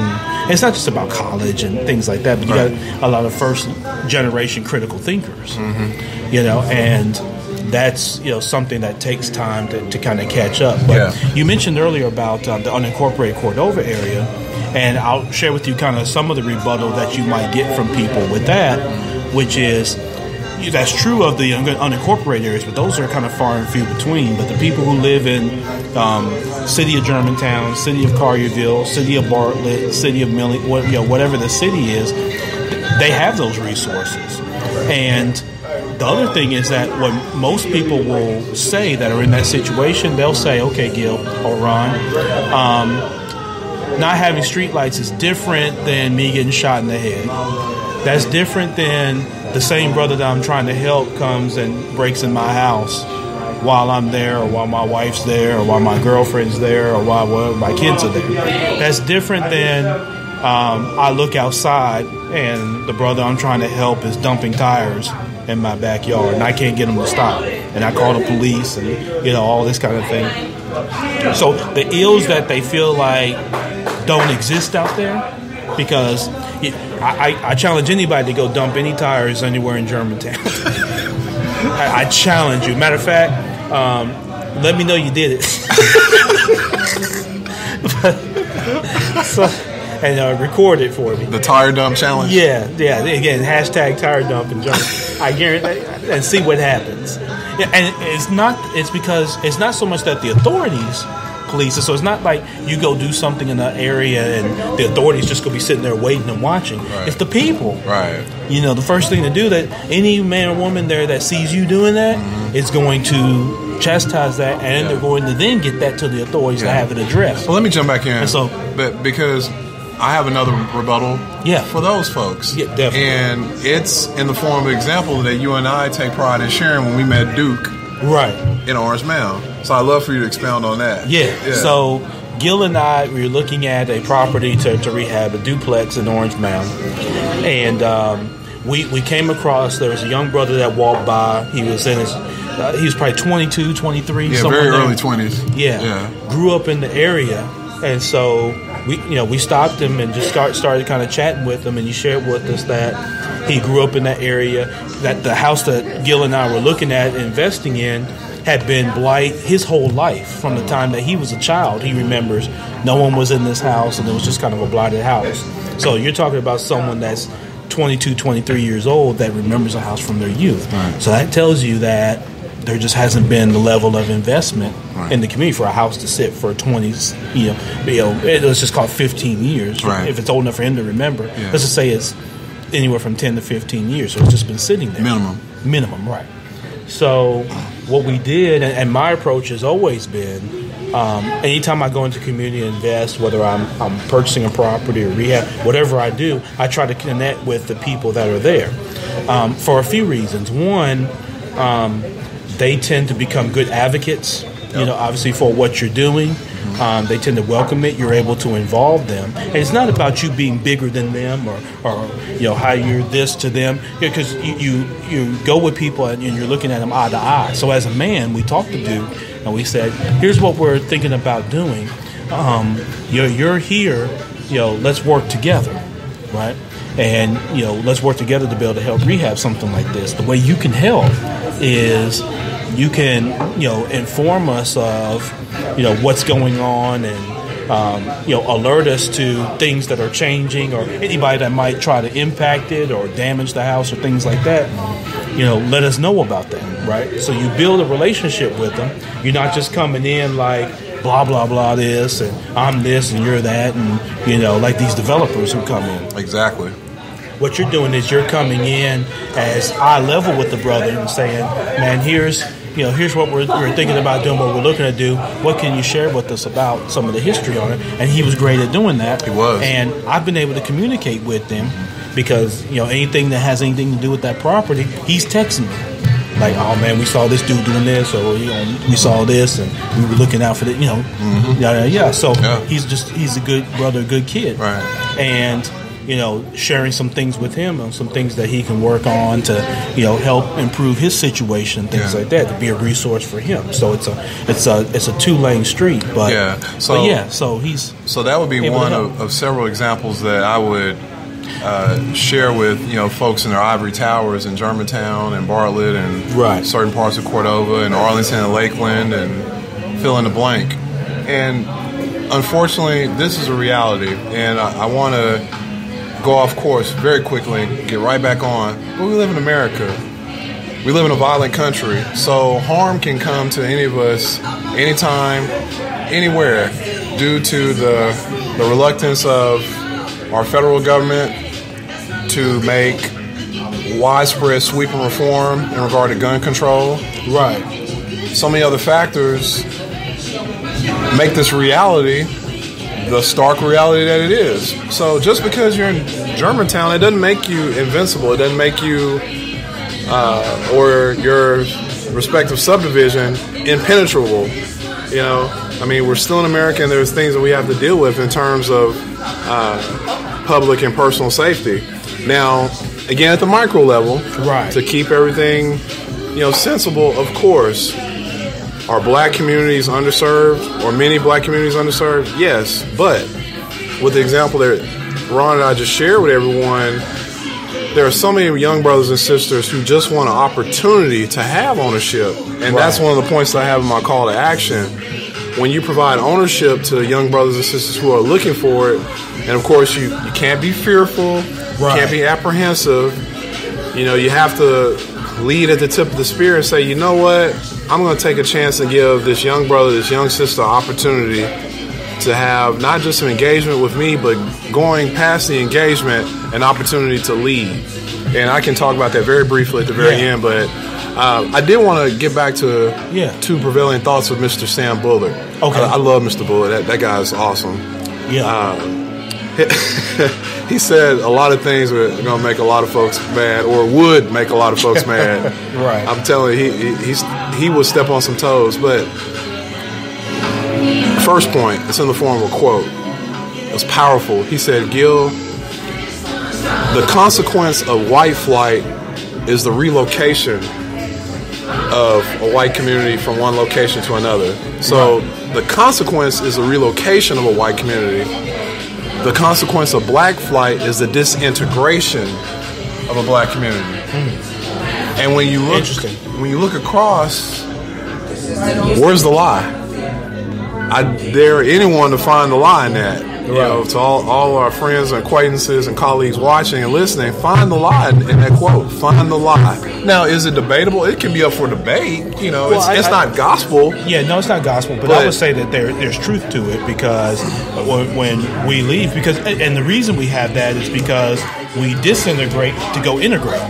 It's not just about college and things like that, but you Right. got a lot of first generation critical thinkers. Mm-hmm. You know, and that's you know something that takes time to, to kind of catch up. But Yeah. you mentioned earlier about uh, the unincorporated Cordova area, and I'll share with you kind of some of the rebuttal that you might get from people with that, which is that's true of the unincorporated areas, but those are kind of far and few between. But the people who live in um, city of Germantown, city of Collierville, city of Bartlett, city of Milling, what, you know, whatever the city is, they have those resources. And the other thing is that what most people will say that are in that situation, they'll say, "Okay, Gil or Ron, um, not having streetlights is different than me getting shot in the head. That's different than the same brother that I'm trying to help comes and breaks in my house while I'm there, or while my wife's there, or while my girlfriend's there, or while well, my kids are there. That's different than um, I look outside and the brother I'm trying to help is dumping tires in my backyard, and I can't get them to stop, and I call the police, and you know all this kind of thing. So the ills that they feel like don't exist out there, because it, I, I, I challenge anybody to go dump any tires anywhere in Germantown. <laughs> I, I challenge you. Matter of fact, um, let me know you did it. <laughs> so, and uh, record it for me. The tire dump challenge. Yeah, yeah. Again, hashtag tire dump and jump. I guarantee, and see what happens. Yeah, and it's not. It's because it's not so much that the authorities police it. So it's not like you go do something in an area and the authorities just gonna be sitting there waiting and watching. It's the people. Right. You know, the first thing to do that any man or woman there that sees you doing that is going to chastise that, and Mm-hmm. Yeah. they're going to then get that to the authorities to have it addressed. Well, let me jump back in. And so- but because I have another rebuttal. Yeah. For those folks. Yeah, definitely. And it's in the form of example that you and I take pride in sharing when we met Duke Right. in Orange Mound. So I'd love for you to expound on that. Yeah. So Gil and I we were looking at a property to, to rehab, a duplex in Orange Mound, and um, we we came across there was a young brother that walked by. He was in his uh, he was probably 22, 23, yeah, somewhere very there. early 20s. Yeah. Yeah. Grew up in the area. And so we you know, we stopped him and just start, started kind of chatting with him and he shared with us that he grew up in that area, that the house that Gil and I were looking at investing in had been blight his whole life from the time that he was a child. He remembers no one was in this house and it was just kind of a blighted house. So you're talking about someone that's 22, 23 years old that remembers a house from their youth. So that tells you that there just hasn't been the level of investment in the community for a house to sit for 20, you know, you know let's just call it 15 years. Right. If it's old enough for him to remember, Yeah. let's just say it's anywhere from 10 to 15 years. So it's just been sitting there. Minimum. Minimum, right. So what we did, and, and my approach has always been, um, anytime I go into community and invest, whether I'm, I'm purchasing a property or rehab, whatever I do, I try to connect with the people that are there um, for a few reasons. One, um, they tend to become good advocates, you know, obviously for what you're doing. Um, they tend to welcome it. You're able to involve them, and it's not about you being bigger than them or, or you know how you're this to them. Because you, you you go with people and you're looking at them eye to eye. So as a man, we talked to Duke and we said, "Here's what we're thinking about doing. Um, you're, you're here. You know, let's work together, right? And you know, let's work together to be able to help rehab something like this. The way you can help is you can you know inform us of you know what's going on and um, you know alert us to things that are changing or anybody that might try to impact it or damage the house or things like that. You know let us know about that right? So you build a relationship with them. You're not just coming in like blah blah blah this and i'm this and you're that and you know like these developers who come in. Exactly. What you're doing is you're coming in as eye level with the brother and saying, "Man, here's you know here's what we're, we're thinking about doing, what we're looking to do. What can you share with us about some of the history on it?" And he was great at doing that. He was. and I've been able to communicate with them because you know anything that has anything to do with that property, he's texting me. Like, oh man, we saw this dude doing this, or you um, know, we saw this, and we were looking out for the, you know, mm-hmm. yeah, yeah, yeah. So Yeah. he's just he's a good brother, a good kid, Right. and you know sharing some things with him on some things that he can work on to you know help improve his situation and things Yeah. like that to be a resource for him so it's a it's a it's a two lane street but Yeah. So- but yeah so he's So that would be one of, of several examples that I would uh, share with you know folks in their ivory towers in Germantown and Bartlett and Right. certain parts of Cordova and Arlington and Lakeland and fill in the blank. And unfortunately, this is a reality, and I, I want to go off course very quickly, get right back on. But we live in America. We live in a violent country, so harm can come to any of us anytime, anywhere, due to the, the reluctance of our federal government to make widespread sweeping reform in regard to gun control. right So many other factors make this reality the stark reality that it is. So just because you're in Germantown, it doesn't make you invincible. It doesn't make you uh, or your respective subdivision impenetrable. You know, I mean, we're still in America, and there's things that we have to deal with in terms of uh, public and personal safety. Now, again, at the micro level, Right. to keep everything, you know, sensible. Of course, are black communities underserved, or many black communities underserved? Yes, but with the example that Ron and I just shared with everyone, there are so many young brothers and sisters who just want an opportunity to have ownership. And that's one of the points that I have in my call to action. When you provide ownership to young brothers and sisters who are looking for it, and of course, you, you can't be fearful, you Right. can't be apprehensive. You know, you have to lead at the tip of the spear and say, you know what, I'm going to take a chance and give this young brother, this young sister, opportunity to have not just some engagement with me, but going past the engagement, an opportunity to lead. And I can talk about that very briefly at the very Yeah. end, but uh, I did want to get back to Yeah. two prevailing thoughts with Mr. Sam Ballard. Okay. I, I love Mr. Ballard. That, that guy is awesome. yeah <laughs> he said a lot of things that are going to make a lot of folks mad, or would make a lot of folks mad. <laughs> Right. I'm telling you, he, he, he's he would step on some toes. But first point, it's in the form of a quote. It was powerful. He said, "Gil, the consequence of white flight is the relocation of a white community from one location to another. So the consequence is the relocation of a white community. The consequence of black flight is the disintegration of a black community. Hmm. And when you look Interesting. when you look across, where's the lie? I dare anyone to find the lie in that. You know, to all, all our friends and acquaintances and colleagues watching and listening, find the lie in, in that quote. Find the lie. Now, is it debatable? It can be up for debate. You know, Well, it's, I- it's I- not gospel. Yeah, no, it's not gospel, but, I would say that there, there's truth to it because when, when we leave, because and the reason we have that is because we disintegrate to go integrate.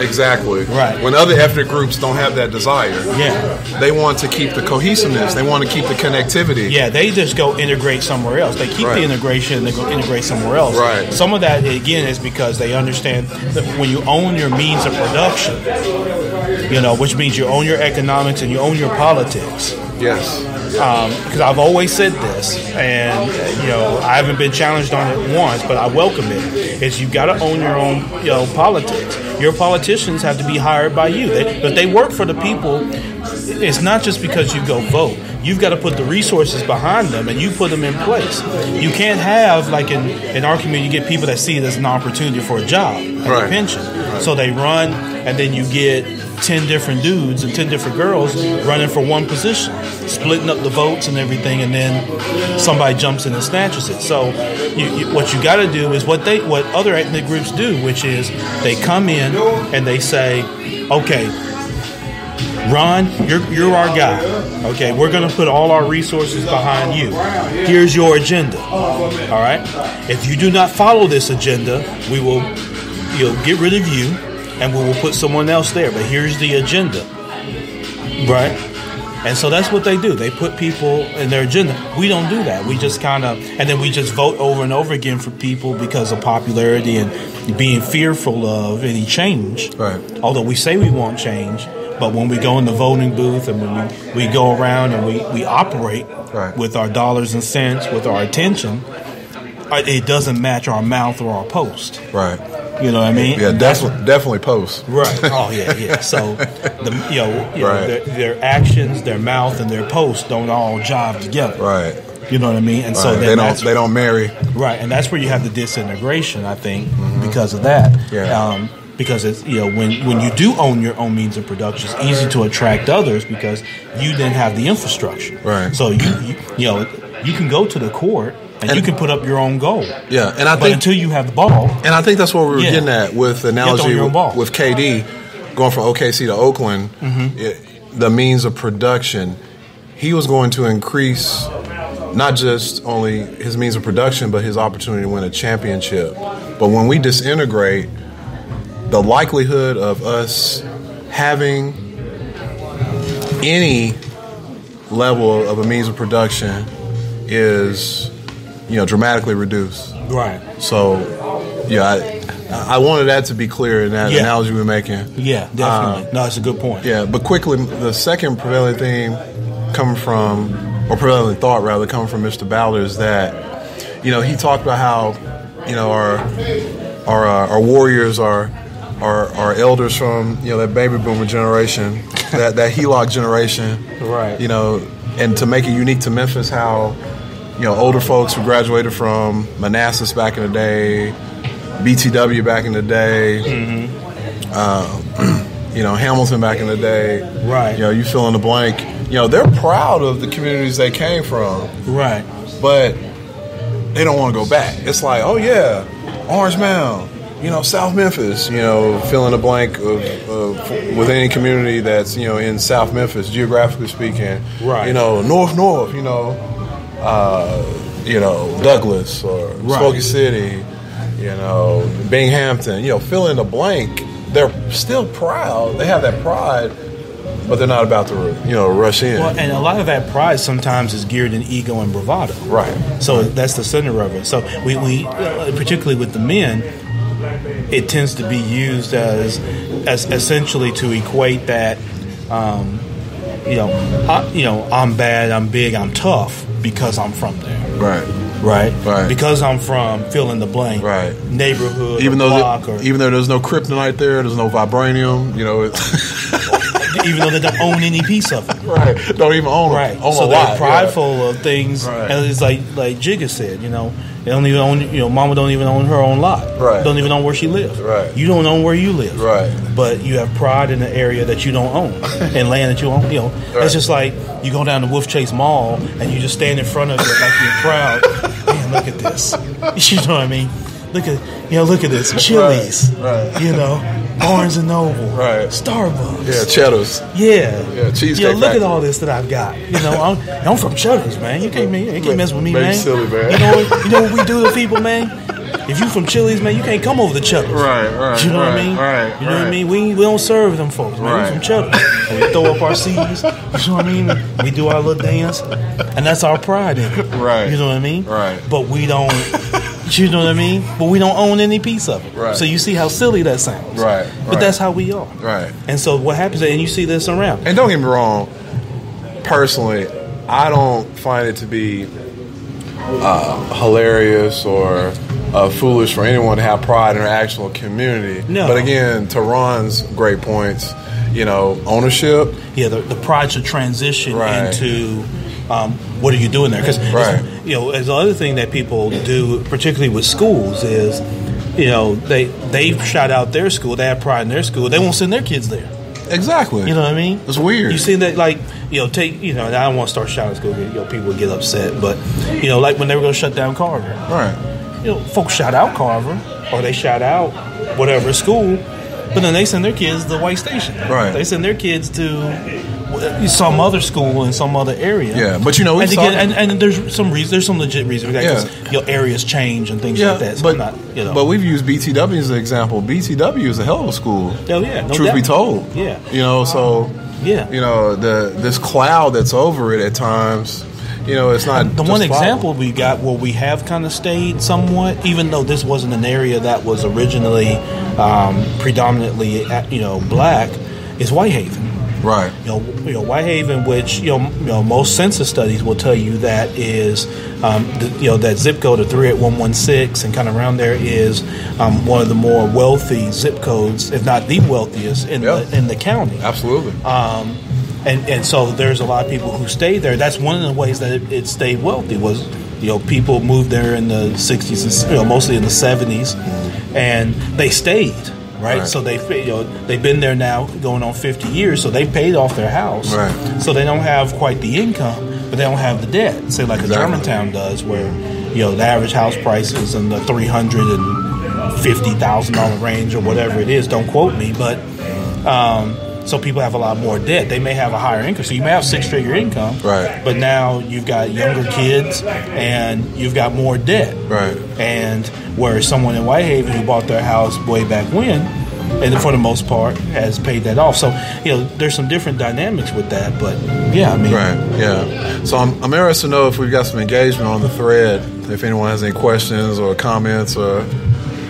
Exactly. Right. When other ethnic groups don't have that desire, Yeah, they want to keep the cohesiveness. They want to keep the connectivity. yeah, they just go integrate somewhere else. They keep Right. the integration, and they go integrate somewhere else. Right. Some of that again is because they understand that when you own your means of production, you know, which means you own your economics and you own your politics. Yes. Um, because I've always said this, and you know I haven't been challenged on it once, but I welcome it. Is you've got to own your own, you know, politics. Your politicians have to be hired by you, they, but they work for the people. It's not just because you go vote. You've got to put the resources behind them, and you put them in place. You can't have like in in our community, you get people that see it as an opportunity for a job, and a Right. pension. So they run, and then you get 10 different dudes and 10 different girls running for one position, splitting up the votes and everything, and then somebody jumps in and snatches it. So you, you, what you got to do is what they what other ethnic groups do, which is they come in and they say, okay, Ron, you're, you're our guy. Okay, we're going to put all our resources behind you. Here's your agenda. All right? If you do not follow this agenda, we will you know, get rid of you and we will put someone else there. But here's the agenda. Right? And so that's what they do. They put people in their agenda. We don't do that. We just kind of, and then we just vote over and over again for people because of popularity and being fearful of any change. Right. Although we say we won't change, but when we go in the voting booth and when we, we go around and we, we operate Right. with our dollars and cents, with our attention, uh, it doesn't match our mouth or our post. Right. You know what I mean? Yeah, That's- definitely, definitely post. Right. Oh yeah, yeah. So the you know, you know their, their actions, their mouth, and their posts don't all jive together. Right. You know what I mean? And so Right. then they don't. They don't marry. right, and that's where you have the disintegration. I think because of that. Mm-hmm. Yeah. Um, because it's you know when when you do own your own means of production, it's easy to attract others because you then have the infrastructure. Right. So you you, you know you can go to the court and, And- you can put up your own goal. Yeah, and I But think until you have the ball, And I think that's what we were Yeah. getting at with the analogy own your own with, with KD going from OKC to Oakland. Mm-hmm. it- the means of production, he was going to increase not just only his means of production, but his opportunity to win a championship. But when we disintegrate, the likelihood of us having any level of a means of production is, you know, dramatically reduced. right? So, yeah, I, I wanted that to be clear in that Yeah. analogy we're making. Yeah, definitely. no, it's a good point. Yeah, but quickly, the second prevailing theme coming from, or prevailing thought rather, coming from Mr. Ballard is that, you know, he talked about how, you know, our our uh, our warriors are. Our, our elders from you know that baby boomer generation, that that HELOC generation, <laughs> Right. You know, and to make it unique to Memphis, how you know older folks who graduated from Manassas back in the day, BTW back in the day, uh, <clears throat> you know Hamilton back in the day, Right. You know, you fill in the blank. You know, they're proud of the communities they came from, Right. but they don't want to go back. It's like, oh yeah, Orange Mound, you know, South Memphis, you know, fill in the blank of, of with any community that's you know in South Memphis, geographically speaking, Right. You know, North North, you know, uh, you know, Douglas or Right. Smoky City, you know, Binghamton, you know, fill in the blank. They're still proud. They have that pride, but they're not about to, you know, rush in. Well, and a lot of that pride sometimes is geared in ego and bravado. Right. So that's the center of it. So we, we uh, particularly with the men, it tends to be used as as essentially to equate that um, you know, I, you know, I'm bad, I'm big, I'm tough because I'm from there. Right. Right, Right. Because I'm from fill in the blank, Right. Neighborhood, Even though the- or even though there's no kryptonite there, there's no vibranium. You know, <laughs> even though they don't own any piece of it. right. Don't even own Right. own so they're lot. yeah. prideful of things, Right. and it's like like Jigga said, you know, they don't even own. You know, Mama don't even own her own lot. Right. Don't even own where she lives. Right. You don't own where you live. Right. But you have pride in the area that you don't own <laughs> and land that you own. You know, Right. it's just like you go down to Wolfchase Mall and you just stand in front of it like you're proud. <laughs> Man, look at this. <laughs> You know what I mean? Look at you know, look at this. Chili's. right. You know, <laughs> Barnes and Noble. Right. Starbucks. Yeah, Cheddar's. Yeah. Yeah, Cheesecake Yo, look at all this that I've got. You know, I'm, I'm from Cheddar's, man. You can't, you can't mess with me, Man, silly, man. You know, you know what we do to <laughs> people, man? If you from Chili's, man, you can't come over to Cheddar's. Right, right, You know what I mean? right, You know what I mean? We, we don't serve them folks, man. Right. We from Cheddar's. We throw up our C's. You know what I mean? We do our little dance. And that's our pride in it. Right. You know what I mean? Right. But we don't, you know what I mean? But we don't own any piece of it. Right. So you see how silly that sounds. Right, But right. that's how we are. Right. And so what happens, and you see this around. And don't get me wrong, personally, I don't find it to be uh, hilarious or uh, foolish for anyone to have pride in their actual community. No. But again, to Ron's great points, you know, ownership. yeah, the, the pride should transition Right. into um, what are you doing there? Because Right. you know, as the other thing that people do, particularly with schools, is you know they they shout out their school, they have pride in their school, they won't send their kids there. Exactly. You know what I mean? It's weird. You see that, like, you know, take, you know, and I don't want to start shouting school, you know, people get upset, but, you know, like when they were going to shut down Carver, Right. you know, folks shout out Carver, or they shout out whatever school, but then they send their kids to White Station. Right. They send their kids to uh, some other school in some other area. Yeah, but you know, we and, again, and, and there's some reason, there's some legit reason for that Yeah. because your areas change and things Yeah, like that. So but not, you know, but we've used BTW as an example. BTW is a hell of a school. Oh, yeah, no truth doubt. be told. Yeah. you know, so Yeah. you know the this cloud that's over it at times. You know, it's not The one example we got where we have kind of stayed somewhat, even though this wasn't an area that was originally um, predominantly, uh, you know, black, is Whitehaven. right? You know, you know, Whitehaven, which you know, you know, most census studies will tell you that is, um, the, you know, that zip code of three eight one one six and kind of around there is um, one of the more wealthy zip codes, if not the wealthiest in Yeah. the in the county. Absolutely. Um, and and so there's a lot of people who stayed there. That's one of the ways that it, it stayed wealthy was you know people moved there in the 60s, and, you know, mostly in the 70s, and they stayed. Right? Right. so they you know they've been there now going on 50 years, so they paid off their house. Right. So they don't have quite the income, but they don't have the debt. Say like a Germantown does, where you know the average house price is in the 300 and fifty thousand dollar range or whatever it is. Don't quote me, but um, so people have a lot more debt. They may have a higher income, so you may have six figure income, Right. But now you've got younger kids and you've got more debt, Right. And whereas someone in Whitehaven who bought their house way back when, and for the most part has paid that off. So you know there's some different dynamics with that, but yeah, I mean, Right. Yeah. So I'm, I'm interested to know if we've got some engagement on the thread. If anyone has any questions or comments or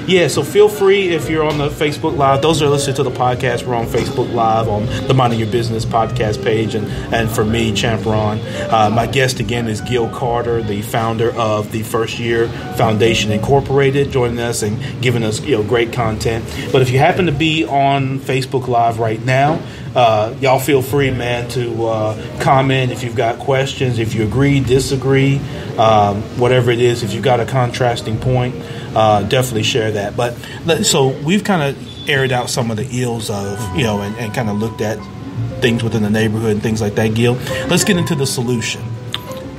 Yeah, so feel free if you're on the Facebook Live. Those are listening to the podcast. We're on Facebook Live on the Minding Your Business podcast page, and and for me, Champ Ron. Uh, my guest again is Gil Carter, the founder of the First Year Foundation Incorporated, joining us and giving us you know great content. But if you happen to be on Facebook Live right now. Uh, y'all feel free, man, to uh, comment if you've got questions, if you agree, disagree, um, whatever it is. If you've got a contrasting point, uh, definitely share that. But so we've kind of aired out some of the ills of you know, and, and kind of looked at things within the neighborhood and things like that. Gil, let's get into the solution.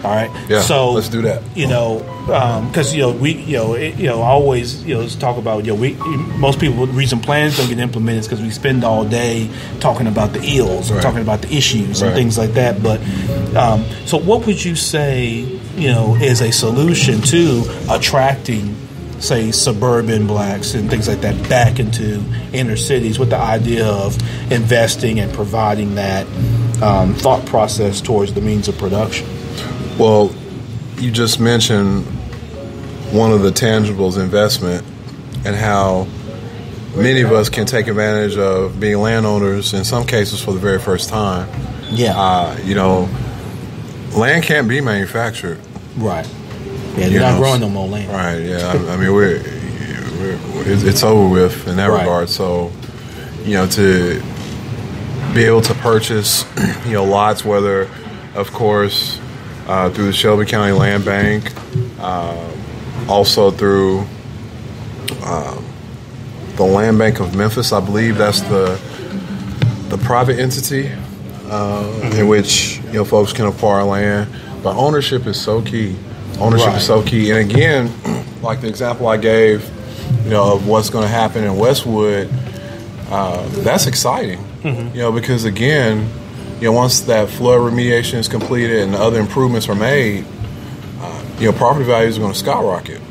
All right. Yeah, So let's do that. You know, because you know we you know it, you know I always you know talk about you know we most people the reason plans don't get implemented is because we spend all day talking about the ills and Right. talking about the issues Right. and things like that. But um, so what would you say you know is a solution to attracting say suburban blacks and things like that back into inner cities with the idea of investing and providing that um, thought process towards the means of production. Well, you just mentioned one of the tangibles, investment, and how many of us can take advantage of being landowners in some cases for the very first time. Yeah. Uh, you know, land can't be manufactured. Right. Yeah, You you're not know, growing no more land. Right. Yeah. I, mean, we're, we're it's, it's over with in that Right. regard. So, you know, to be able to purchase, <clears throat> you know, lots, whether, of course, uh, through the Shelby County Land Bank, uh, also through uh, the Land Bank of Memphis. I believe that's the the private entity uh, in which you know folks can acquire land. But ownership is so key. Ownership Right. is so key. And again, <clears throat> like the example I gave, you know, of what's going to happen in Westwood, uh, that's exciting. You know, because again, you know, once that flood remediation is completed and the other improvements are made, uh, you know, property values are going to skyrocket.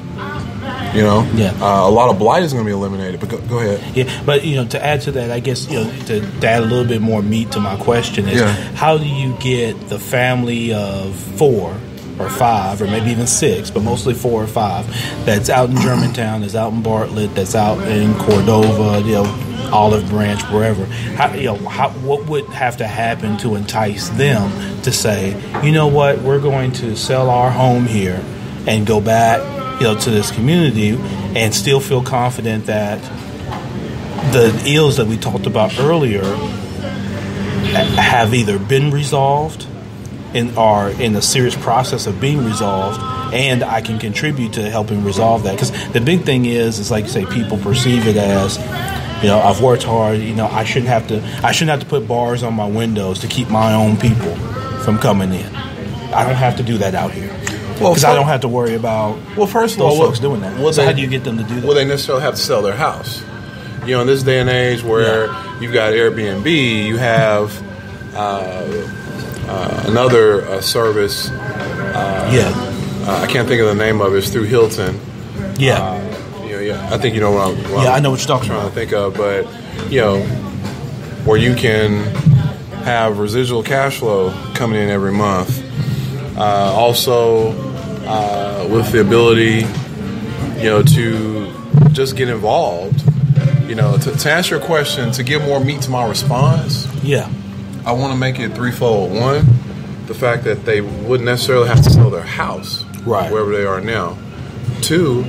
You know, Yeah. uh, a lot of blight is going to be eliminated. But go, go ahead. Yeah, but you know, to add to that, I guess you know, to, to add a little bit more meat to my question is, Yeah. how do you get the family of four or five or maybe even six, but mostly four or five, that's out in Germantown, that's out in Bartlett, that's out in Cordova, you know, Olive Branch, wherever. How, you know, how, what would have to happen to entice them to say, you know what, we're going to sell our home here and go back, you know, to this community and still feel confident that the ills that we talked about earlier have either been resolved and are in a serious process of being resolved and I can contribute to helping resolve that. Because the big thing is is like you say people perceive it as you know I've worked hard you know I shouldn't have to I shouldn't have to put bars on my windows to keep my own people from coming in. I don't have to do that out here. Well, because I don't have to worry about Well, first of those all, what- folks doing that. what so they- how do you get them to do that? Well, they necessarily have to sell their house? You know, in this day and age where you've got Airbnb, you have uh, uh, another uh, service. yeah Uh, I can't think of the name of it. It's through Hilton. yeah You know, yeah, I think you know what I'm, what Yeah, I'm I know what you're talking trying about. to think of, but you know, where you can have residual cash flow coming in every month. Uh, also, uh, with the ability, you know, to just get involved. You know, to, to answer your question, to give more meat to my response, yeah I want to make it threefold. One, the fact that they wouldn't necessarily have to sell their house, Right. wherever they are now. Two,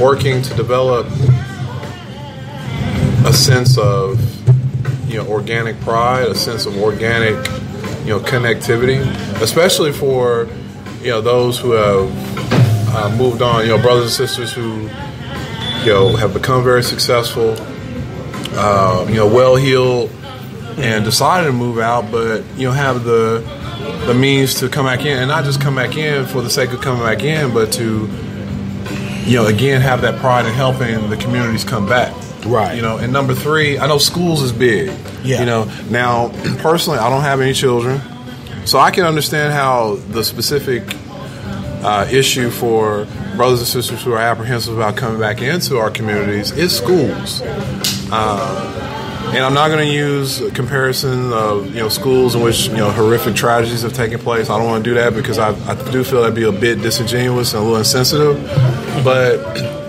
working to develop a sense of you know organic pride, a sense of organic you know connectivity, especially for you know those who have uh, moved on. You know, brothers and sisters who you know have become very successful. Uh, you know, well heeled and decided to move out, but you know have the the means to come back in, and not just come back in for the sake of coming back in, but to you know again have that pride in helping the communities come back. Right. You know, and number three, I know schools is big. Yeah. You know, now <clears throat> personally, I don't have any children, so I can understand how the specific uh, issue for brothers and sisters who are apprehensive about coming back into our communities is schools. Uh, and I'm not going to use a comparison of you know schools in which you know horrific tragedies have taken place. I don't want to do that because I, I do feel that'd be a bit disingenuous and a little insensitive. But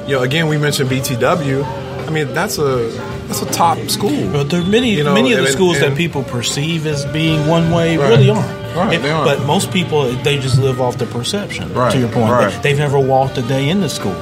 you know, again, we mentioned BTW. I mean, that's a that's a top school. But there are many, You know, many of the and- schools and- that people perceive as being one way Right. really aren't. Right, And- But most people, they just live off the perception. Right, To your point, right. Mm-hmm. they, have never walked a day in the school.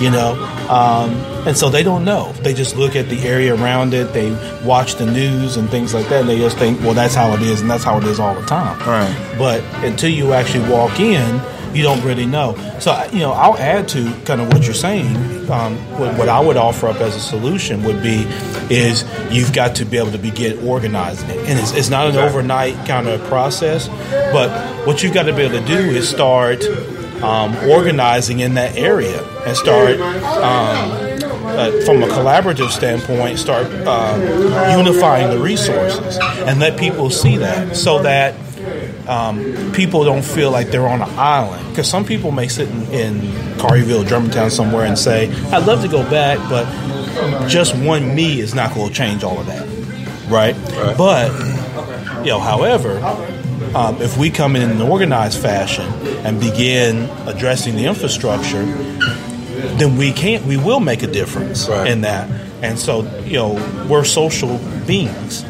You know, um, and so they don't know. They just look at the area around it. They watch the news and things like that. And they just think, well, that's how it is, and that's how it is all the time. Right. But until you actually walk in, you don't really know. So, you know, I'll add to kind of what you're saying. Um, what, what I would offer up as a solution would be is you've got to be able to begin organizing it. And it's, it's not an overnight kind of process, but what you've got to be able to do is start um, organizing in that area and start um, uh, from a collaborative standpoint, start um, unifying the resources and let people see that so that um, people don't feel like they're on an island. Because some people may sit in, in Collierville, Germantown, somewhere and say, I'd love to go back, but just one me is not going to change all of that. Right? But, you know, however, um, if we come in an organized fashion and begin addressing the infrastructure, then we can't we will make a difference Right. in that and so you know we're social beings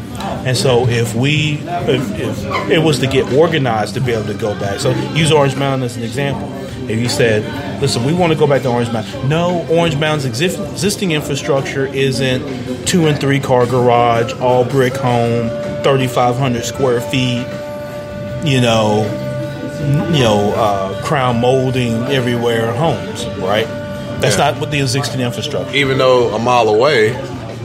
And so if we, if, if it was to get organized to be able to go back, so use Orange Mound as an example. If you said, listen, we want to go back to Orange Mound. No, Orange Mound's exist, existing infrastructure isn't two and three car garage, all brick home, 3,500 square feet, you know, you know, uh, crown molding everywhere homes, right? That's Yeah. not what the existing infrastructure. Even though a mile away,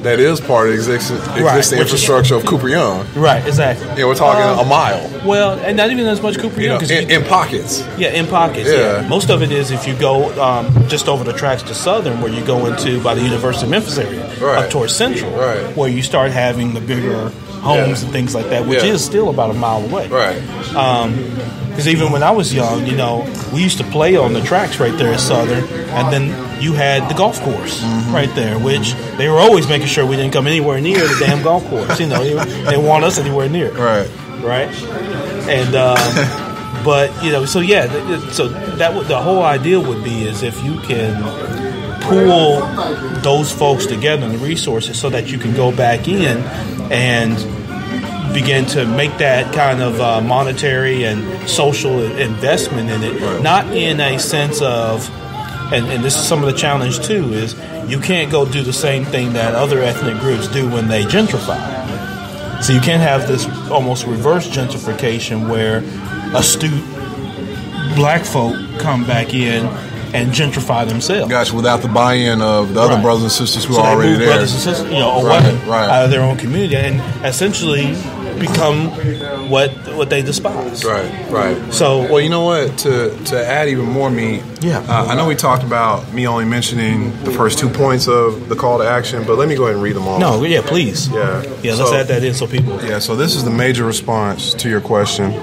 that is part of the existing, existing is- infrastructure of Cooper Young. Right, exactly. Yeah, we're talking Um, a mile. Well, and not even as much Cooper You Young know, in, in pockets. yeah, in pockets. Yeah. Yeah. most of it is if you go um, just over the tracks to Southern, where you go into by the University of Memphis area, Right. up towards Central, Right. where you start having the bigger homes Yeah. and things like that, which Yeah. is still about a mile away. Right. Because even when I was young, you know, we used to play on the tracks right there at Southern, and then you had the golf course Mm-hmm. right there, which they were always making sure we didn't come anywhere near the damn golf course. You know, they, didn't want us anywhere near. Right. right? And um, but you know, so yeah, so that would the whole idea would be is if you can pool those folks together and the resources so that you can go back in and begin to make that kind of uh, monetary and social investment in it, not in a sense of, and, and this is some of the challenge too, is you can't go do the same thing that other ethnic groups do when they gentrify. So you can't have this almost reverse gentrification where astute black folk come back in and gentrify themselves. Gosh, without the buy-in of the other Right. brothers and sisters who So are already there. brothers and sisters, you know, away Right, right. out of their own community and essentially become what what they despise. Right, right. So Well, you know what? To to add even more meat, Yeah. Uh, I know we talked about me only mentioning the first two points of the call to action, but let me go ahead and read them all. no, yeah, please. Yeah. Yeah, let's So- add that in so people Yeah, so this is the major response to your question.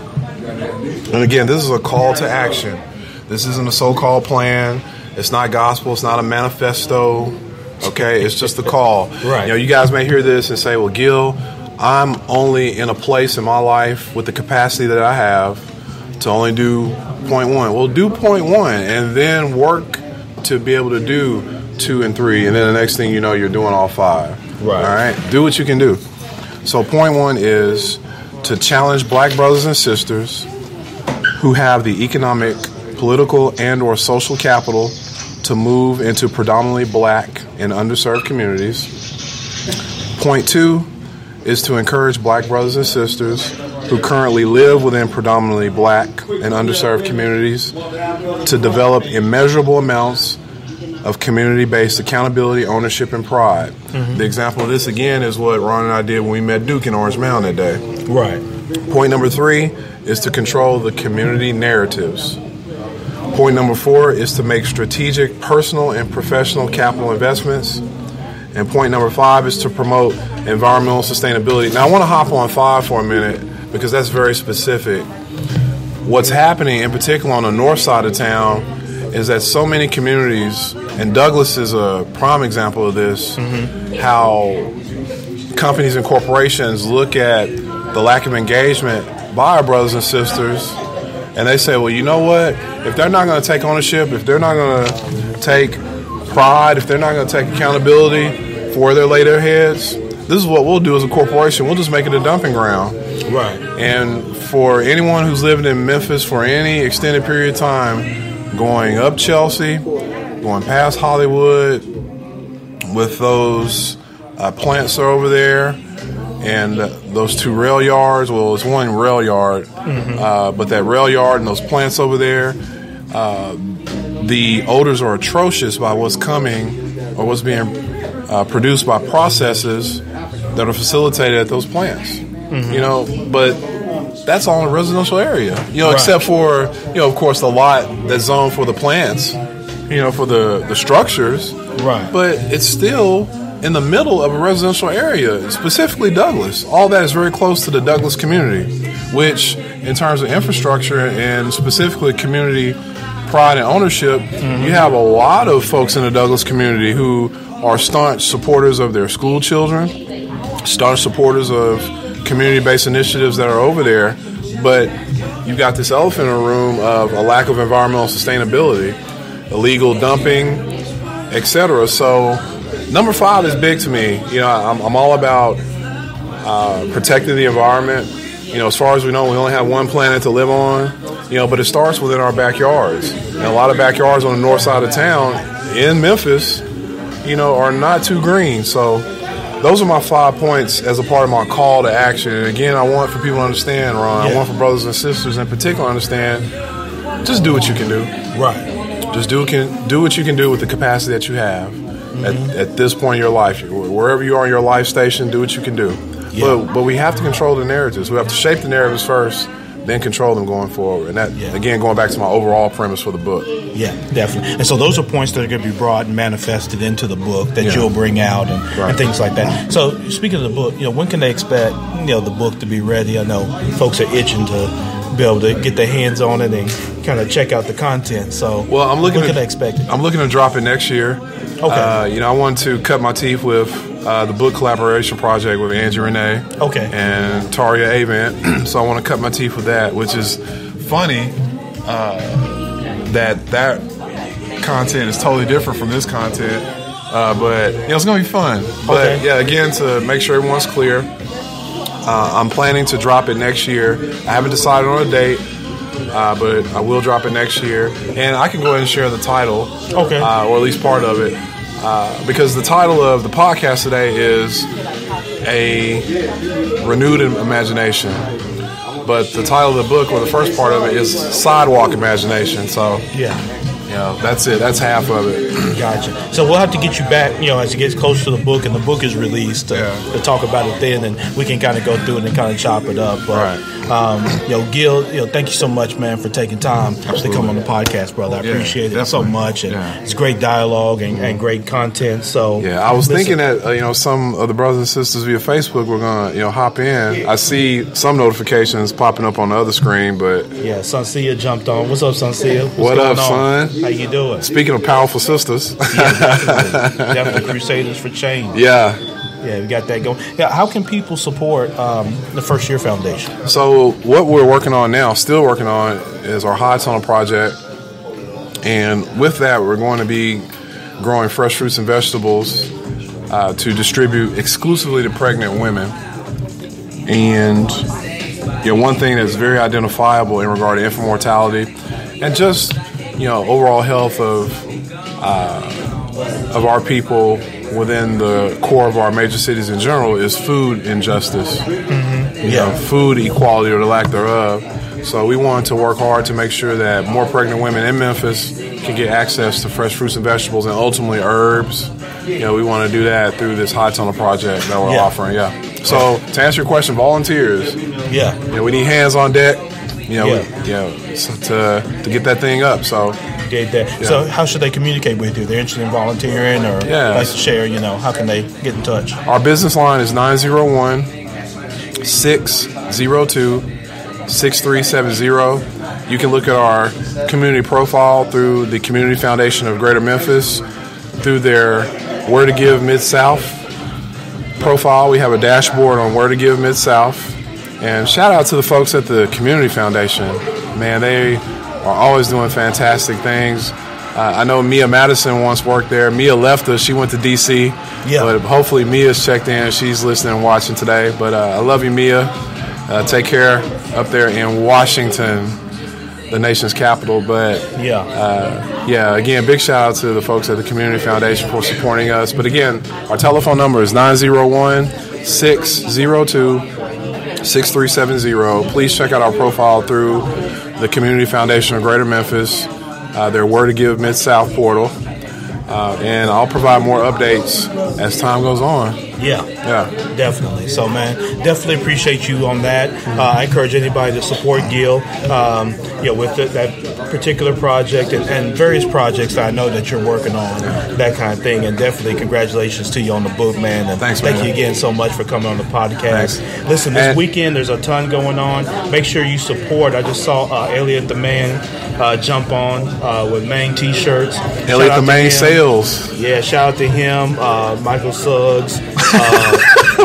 And again, this is a call to action. This isn't a so called plan. It's not gospel. It's not a manifesto. Okay, it's just a call. Right. You know, you guys may hear this and say, well, Gil, I'm only in a place in my life with the capacity that I have to only do point one. Well, do point one and then work to be able to do two and three. And then the next thing you know, you're doing all five. Right. All right. Do what you can do. So, point one is to challenge black brothers and sisters who have the economic, political, and/or social capital to move into predominantly black and underserved communities. Point two is to encourage black brothers and sisters who currently live within predominantly black and underserved communities to develop immeasurable amounts of community based accountability, ownership, and pride. Mm-hmm. The example of this again is what Ron and I did when we met Duke in Orange Mound that day. Right. Point number three is to control the community narratives. Point number four is to make strategic personal and professional capital investments. And point number five is to promote environmental sustainability. Now, I want to hop on five for a minute because that's very specific. What's happening, in particular on the north side of town, is that so many communities, and Douglas is a prime example of this, mm-hmm. how companies and corporations look at the lack of engagement by our brothers and sisters and they say, well, you know what? If they're not going to take ownership, if they're not going to take pride, if they're not going to take accountability for where they lay their heads, this is what we'll do as a corporation. We'll just make it a dumping ground. Right. And for anyone who's living in Memphis for any extended period of time, going up Chelsea, going past Hollywood, with those uh, plants are over there, and uh, those two rail yards. Well, it's one rail yard, uh, but that rail yard and those plants over there, uh, the odors are atrocious by what's coming or what's being uh, produced by processes that are facilitated at those plants. You know, but that's all in a residential area. You know, Right. except for you know, of course, the lot that's zoned for the plants. You know, for the the structures. Right. But it's still in the middle of a residential area, specifically Douglas. All that is very close to the Douglas community, which, in terms of infrastructure and specifically community pride and ownership, you have a lot of folks in the Douglas community who are staunch supporters of their school children, staunch supporters of community based initiatives that are over there. But you've got this elephant in the room of a lack of environmental sustainability, illegal dumping, etc. So, number five is big to me. You know, I'm, I'm all about uh, protecting the environment. You know, as far as we know, we only have one planet to live on. You know, but it starts within our backyards. And a lot of backyards on the north side of town in Memphis, you know, are not too green. So those are my five points as a part of my call to action. And again, I want for people to understand, Ron. I want for brothers and sisters in particular to understand. Just do what you can do. Right. Just do can do what you can do with the capacity that you have at, at this point in your life. Wherever you are in your life station, do what you can do. Yeah. But but we have to control the narratives. We have to shape the narratives first, then control them going forward. And that Yeah. again, going back to my overall premise for the book. Yeah, definitely. And so those are points that are going to be brought and manifested into the book that Yeah. you'll bring out and, Right. and things like that. So speaking of the book, you know, when can they expect you know the book to be ready? I know folks are itching to be able to get their hands on it and kind of check out the content. So Well, I'm looking can expect it? I'm looking to drop it next year. Okay. Uh, you know, I want to cut my teeth with uh, the book collaboration project with Angie Renee. Okay. And Taria Avant. <clears throat> so I want to cut my teeth with that, which is funny uh, that that content is totally different from this content. Uh, but you know, it's gonna be fun. But Okay. yeah, again, to make sure everyone's clear, uh, I'm planning to drop it next year. I haven't decided on a date. Uh, but I will drop it next year, and I can go ahead and share the title, Okay. uh, or at least part of it, uh, because the title of the podcast today is a renewed imagination. But the title of the book, or the first part of it, is sidewalk imagination. So, Yeah. you know, that's it. That's half of it. <clears throat> Gotcha. So we'll have to get you back, you know, as it gets closer to the book and the book is released to, Yeah. to talk about it then, and we can kind of go through it and kind of chop it up. But, Right. Um, know, Gil, you know, thank you so much, man, for taking time to come on the podcast, brother. I Yeah, appreciate it so much, and Yeah. it's great dialogue and, and great content. So Yeah, I was listen, thinking that uh, you know some of the brothers and sisters via Facebook were gonna you know hop in. I see some notifications popping up on the other screen, but Yeah, Sunsia jumped on. What's up, Sunsia? What's What up, on? son? How you doing? speaking of powerful sisters, Definitely, <laughs> definitely Crusaders for Change. yeah. Yeah, we got that going. Yeah, how can people support um, the First Year Foundation? So what we're working on now, still working on, is our high tunnel project, and with that, we're going to be growing fresh fruits and vegetables uh, to distribute exclusively to pregnant women. And you know, one thing that's very identifiable in regard to infant mortality, and just you know, overall health of uh, of our people within the core of our major cities in general is food injustice mm-hmm. you know, food equality or the lack thereof. So we wanted to work hard to make sure that more pregnant women in Memphis can get access to fresh fruits and vegetables and ultimately herbs. You know, we want to do that through this high tunnel project that we're Yeah. offering. Yeah. So to answer your question, volunteers. Yeah, You know, we need hands on deck. You know, Yeah. we- you know, so to to get that thing up. So that. So how should they communicate with you? They're interested in volunteering or Yeah. like to share. You know, how can they get in touch? Our business line is 901 602 6370. You can look at our community profile through the Community Foundation of Greater Memphis, through their Where to Give Mid South profile. We have a dashboard on Where to Give Mid South. And shout out to the folks at the Community Foundation. Man, they are always doing fantastic things. Uh, I know Mia Madison once worked there. Mia left us. She went to D.C. Yeah. But hopefully Mia's checked in. She's listening and watching today. But uh, I love you, Mia. Uh, take care up there in Washington, the nation's capital. But Yeah. uh, yeah, again, big shout out to the folks at the Community Foundation for supporting us. But again, our telephone number is 901 602 6370. Please check out our profile through the Community Foundation of Greater Memphis, uh, their Where to Give Mid South portal. Uh, and I'll provide more updates as time goes on. Yeah. Yeah. Definitely. So, man, definitely appreciate you on that. Uh, I encourage anybody to support Gil, um, you know, with the, that particular project and, and various projects that I know that you're working on, that kind of thing. And definitely congratulations to you on the book, man. And Thanks, thank man. you again so much for coming on the podcast. Thanks. Listen, this And- weekend there's a ton going on. Make sure you support. I just saw uh, Elliot the Man uh, jump on uh, with Maine T-shirts. Elliot the main sales. Yeah, shout out to him, uh, Michael Suggs. Uh,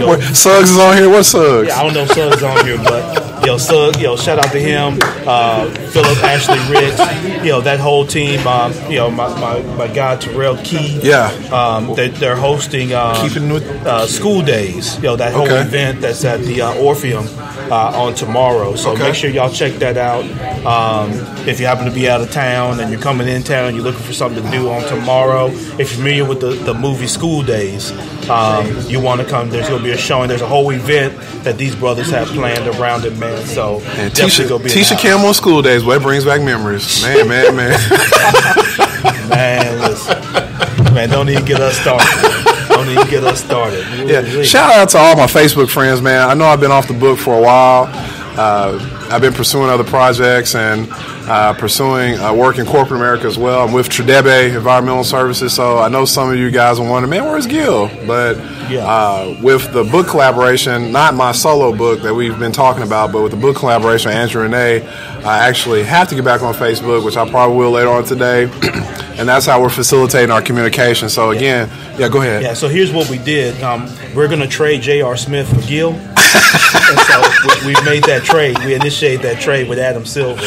What, Suggs is on here. What Suggs? yeah, I don't know if Suggs is on here, but yo, so yo, shout out to him, uh, Philip, Ashley, Rich, you know, that whole team. Um, you know, my, my, my guy Terrell Key. Yeah. Um, they, they're hosting uh, Keeping with- uh, School Daze. You know, that whole Okay. event that's at the uh, Orpheum uh, on tomorrow. So Okay. make sure y'all check that out. Um, if you happen to be out of town and you're coming in town you're looking for something to do on tomorrow, if you're familiar with the, the movie School Daze, um, you want to come. There's going to be a showing. There's a whole event that these brothers have planned around it, man. So And definitely Tisha, go be Tisha. Campbell on School Daze, What brings back memories. Man, man, man. <laughs> Man, listen. Man, don't even get us started. Don't even get us started. Yeah. Shout out to all my Facebook friends, man. I know I've been off the book for a while. Uh, I've been pursuing other projects and uh, pursuing uh, work in corporate America as well. I'm with Tradebe Environmental Services, so I know some of you guys are wondering, man, where's Gil? But Yeah. uh, with the book collaboration, not my solo book that we've been talking about, but with the book collaboration Angie Renee, I actually have to get back on Facebook, which I probably will later on today. <clears throat> and that's how we're facilitating our communication. So again, yeah, go ahead. Yeah, so here's what we did. Um, we're going to trade J.R. Smith for Gil. <laughs> and so we, we made that trade. We initiated that trade with Adam Silver.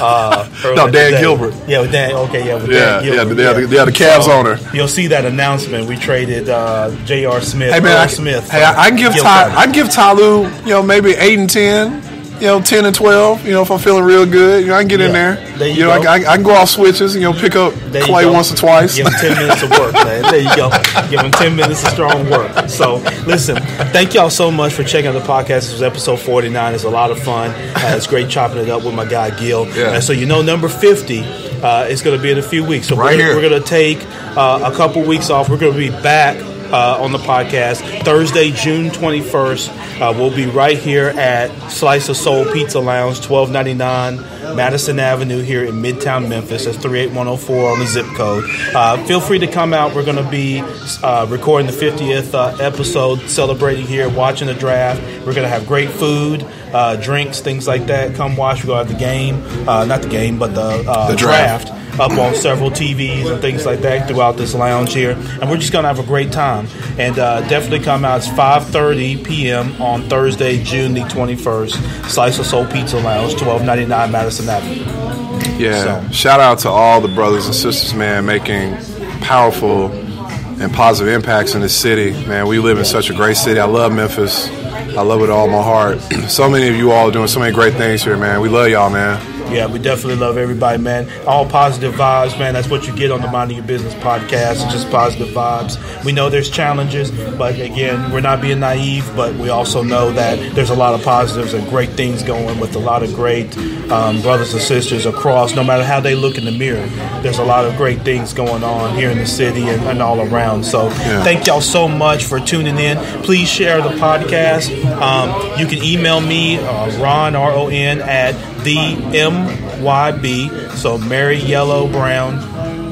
Uh, No, Dan today. Gilbert. Yeah, with Dan. Okay, yeah, with Yeah, Dan yeah, Gilbert. the- yeah, the- yeah, the Cavs So owner. You'll see that announcement. We traded uh, J.R. Smith. Hey man, Earl I, Smith. hey, I, I can give Ty, I give Ty Lue, you know, maybe eight and ten, you know, ten and twelve. You know, if I'm feeling real good, you know, I can get in there. There you know, I. I, I can go off switches. And you know, pick up There Clay once or twice. Give him 10 minutes of work, man. <laughs> There you go. Give him 10 minutes of strong work. So, listen, thank y'all so much for checking out the podcast. This was episode 49. It's a lot of fun. Uh, it's great chopping it up with my guy, Gil. Yeah. And so, you know, number 50 uh, is going to be in a few weeks. So, Right we're, here. we're going to take uh, a couple weeks off. We're going to be back. Uh, on the podcast Thursday, June 21st. Uh, we'll be right here at Slice of Soul Pizza Lounge, 1299 Madison Avenue here in Midtown Memphis. That's 38104 on the zip code. Uh, feel free to come out. We're going to be uh, recording the 50th uh, episode, celebrating here, watching the draft. We're going to have great food, uh, drinks, things like that. Come watch. We're going to have the game, uh, not the game, but the, uh, The draft. draft up on several TVs and things like that throughout this lounge here, and we're just gonna have a great time. And uh, definitely come out. It's 5:30 p.m. on Thursday, June the 21st. Slice of Soul Pizza Lounge, 1299 Madison Avenue. Yeah. So- Shout out to all the brothers and sisters, man, making powerful and positive impacts in the city. Man, we live in such a great city. I love Memphis. I love it all my heart. <clears throat> so many of you all are doing so many great things here, man. We love y'all, man. Yeah, we definitely love everybody, man. All positive vibes, man. That's what you get on the Minding Your Business podcast. It's just positive vibes. We know there's challenges, but again, we're not being naive, but we also know that there's a lot of positives and great things going with a lot of great um, brothers and sisters across, no matter how they look in the mirror. There's a lot of great things going on here in the city and, and all around. So Yeah. thank y'all so much for tuning in. Please share the podcast. Um, you can email me, uh, Ron, R O N, at the MYB, so Mary Yellow Brown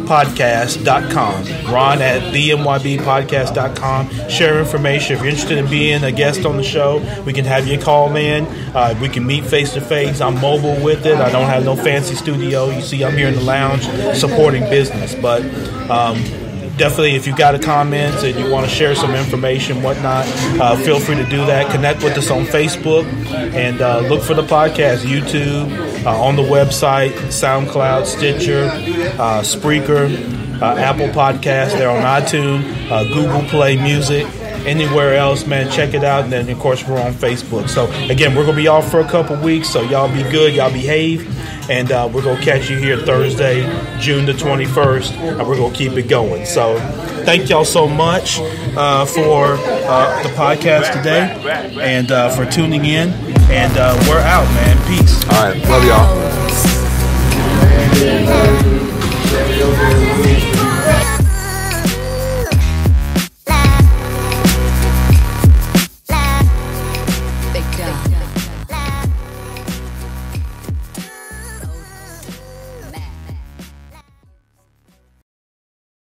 podcast.com ron at the myb podcast.com share information. If you're interested in being a guest on the show we can have you call in. Uh, we can meet face to face i'm mobile with it. I don't have no fancy studio. You see i'm here in the lounge supporting business. But um, definitely if you got a comment and you want to share some information whatnot uh, feel free to do that. Connect with us on facebook and uh, look for the podcast youtube uh, on the website soundcloud stitcher uh, spreaker uh, apple podcast they're on itunes google play music anywhere else man check it out and then of course we're on facebook so again we're gonna be off for a couple weeks so y'all be good y'all behave and uh, we're gonna catch you here Thursday, June the 21st, and we're gonna keep it going. So, thank y'all so much uh, for uh, the podcast today, and uh, for tuning in. And uh, we're out, man. Peace. All right. Love y'all.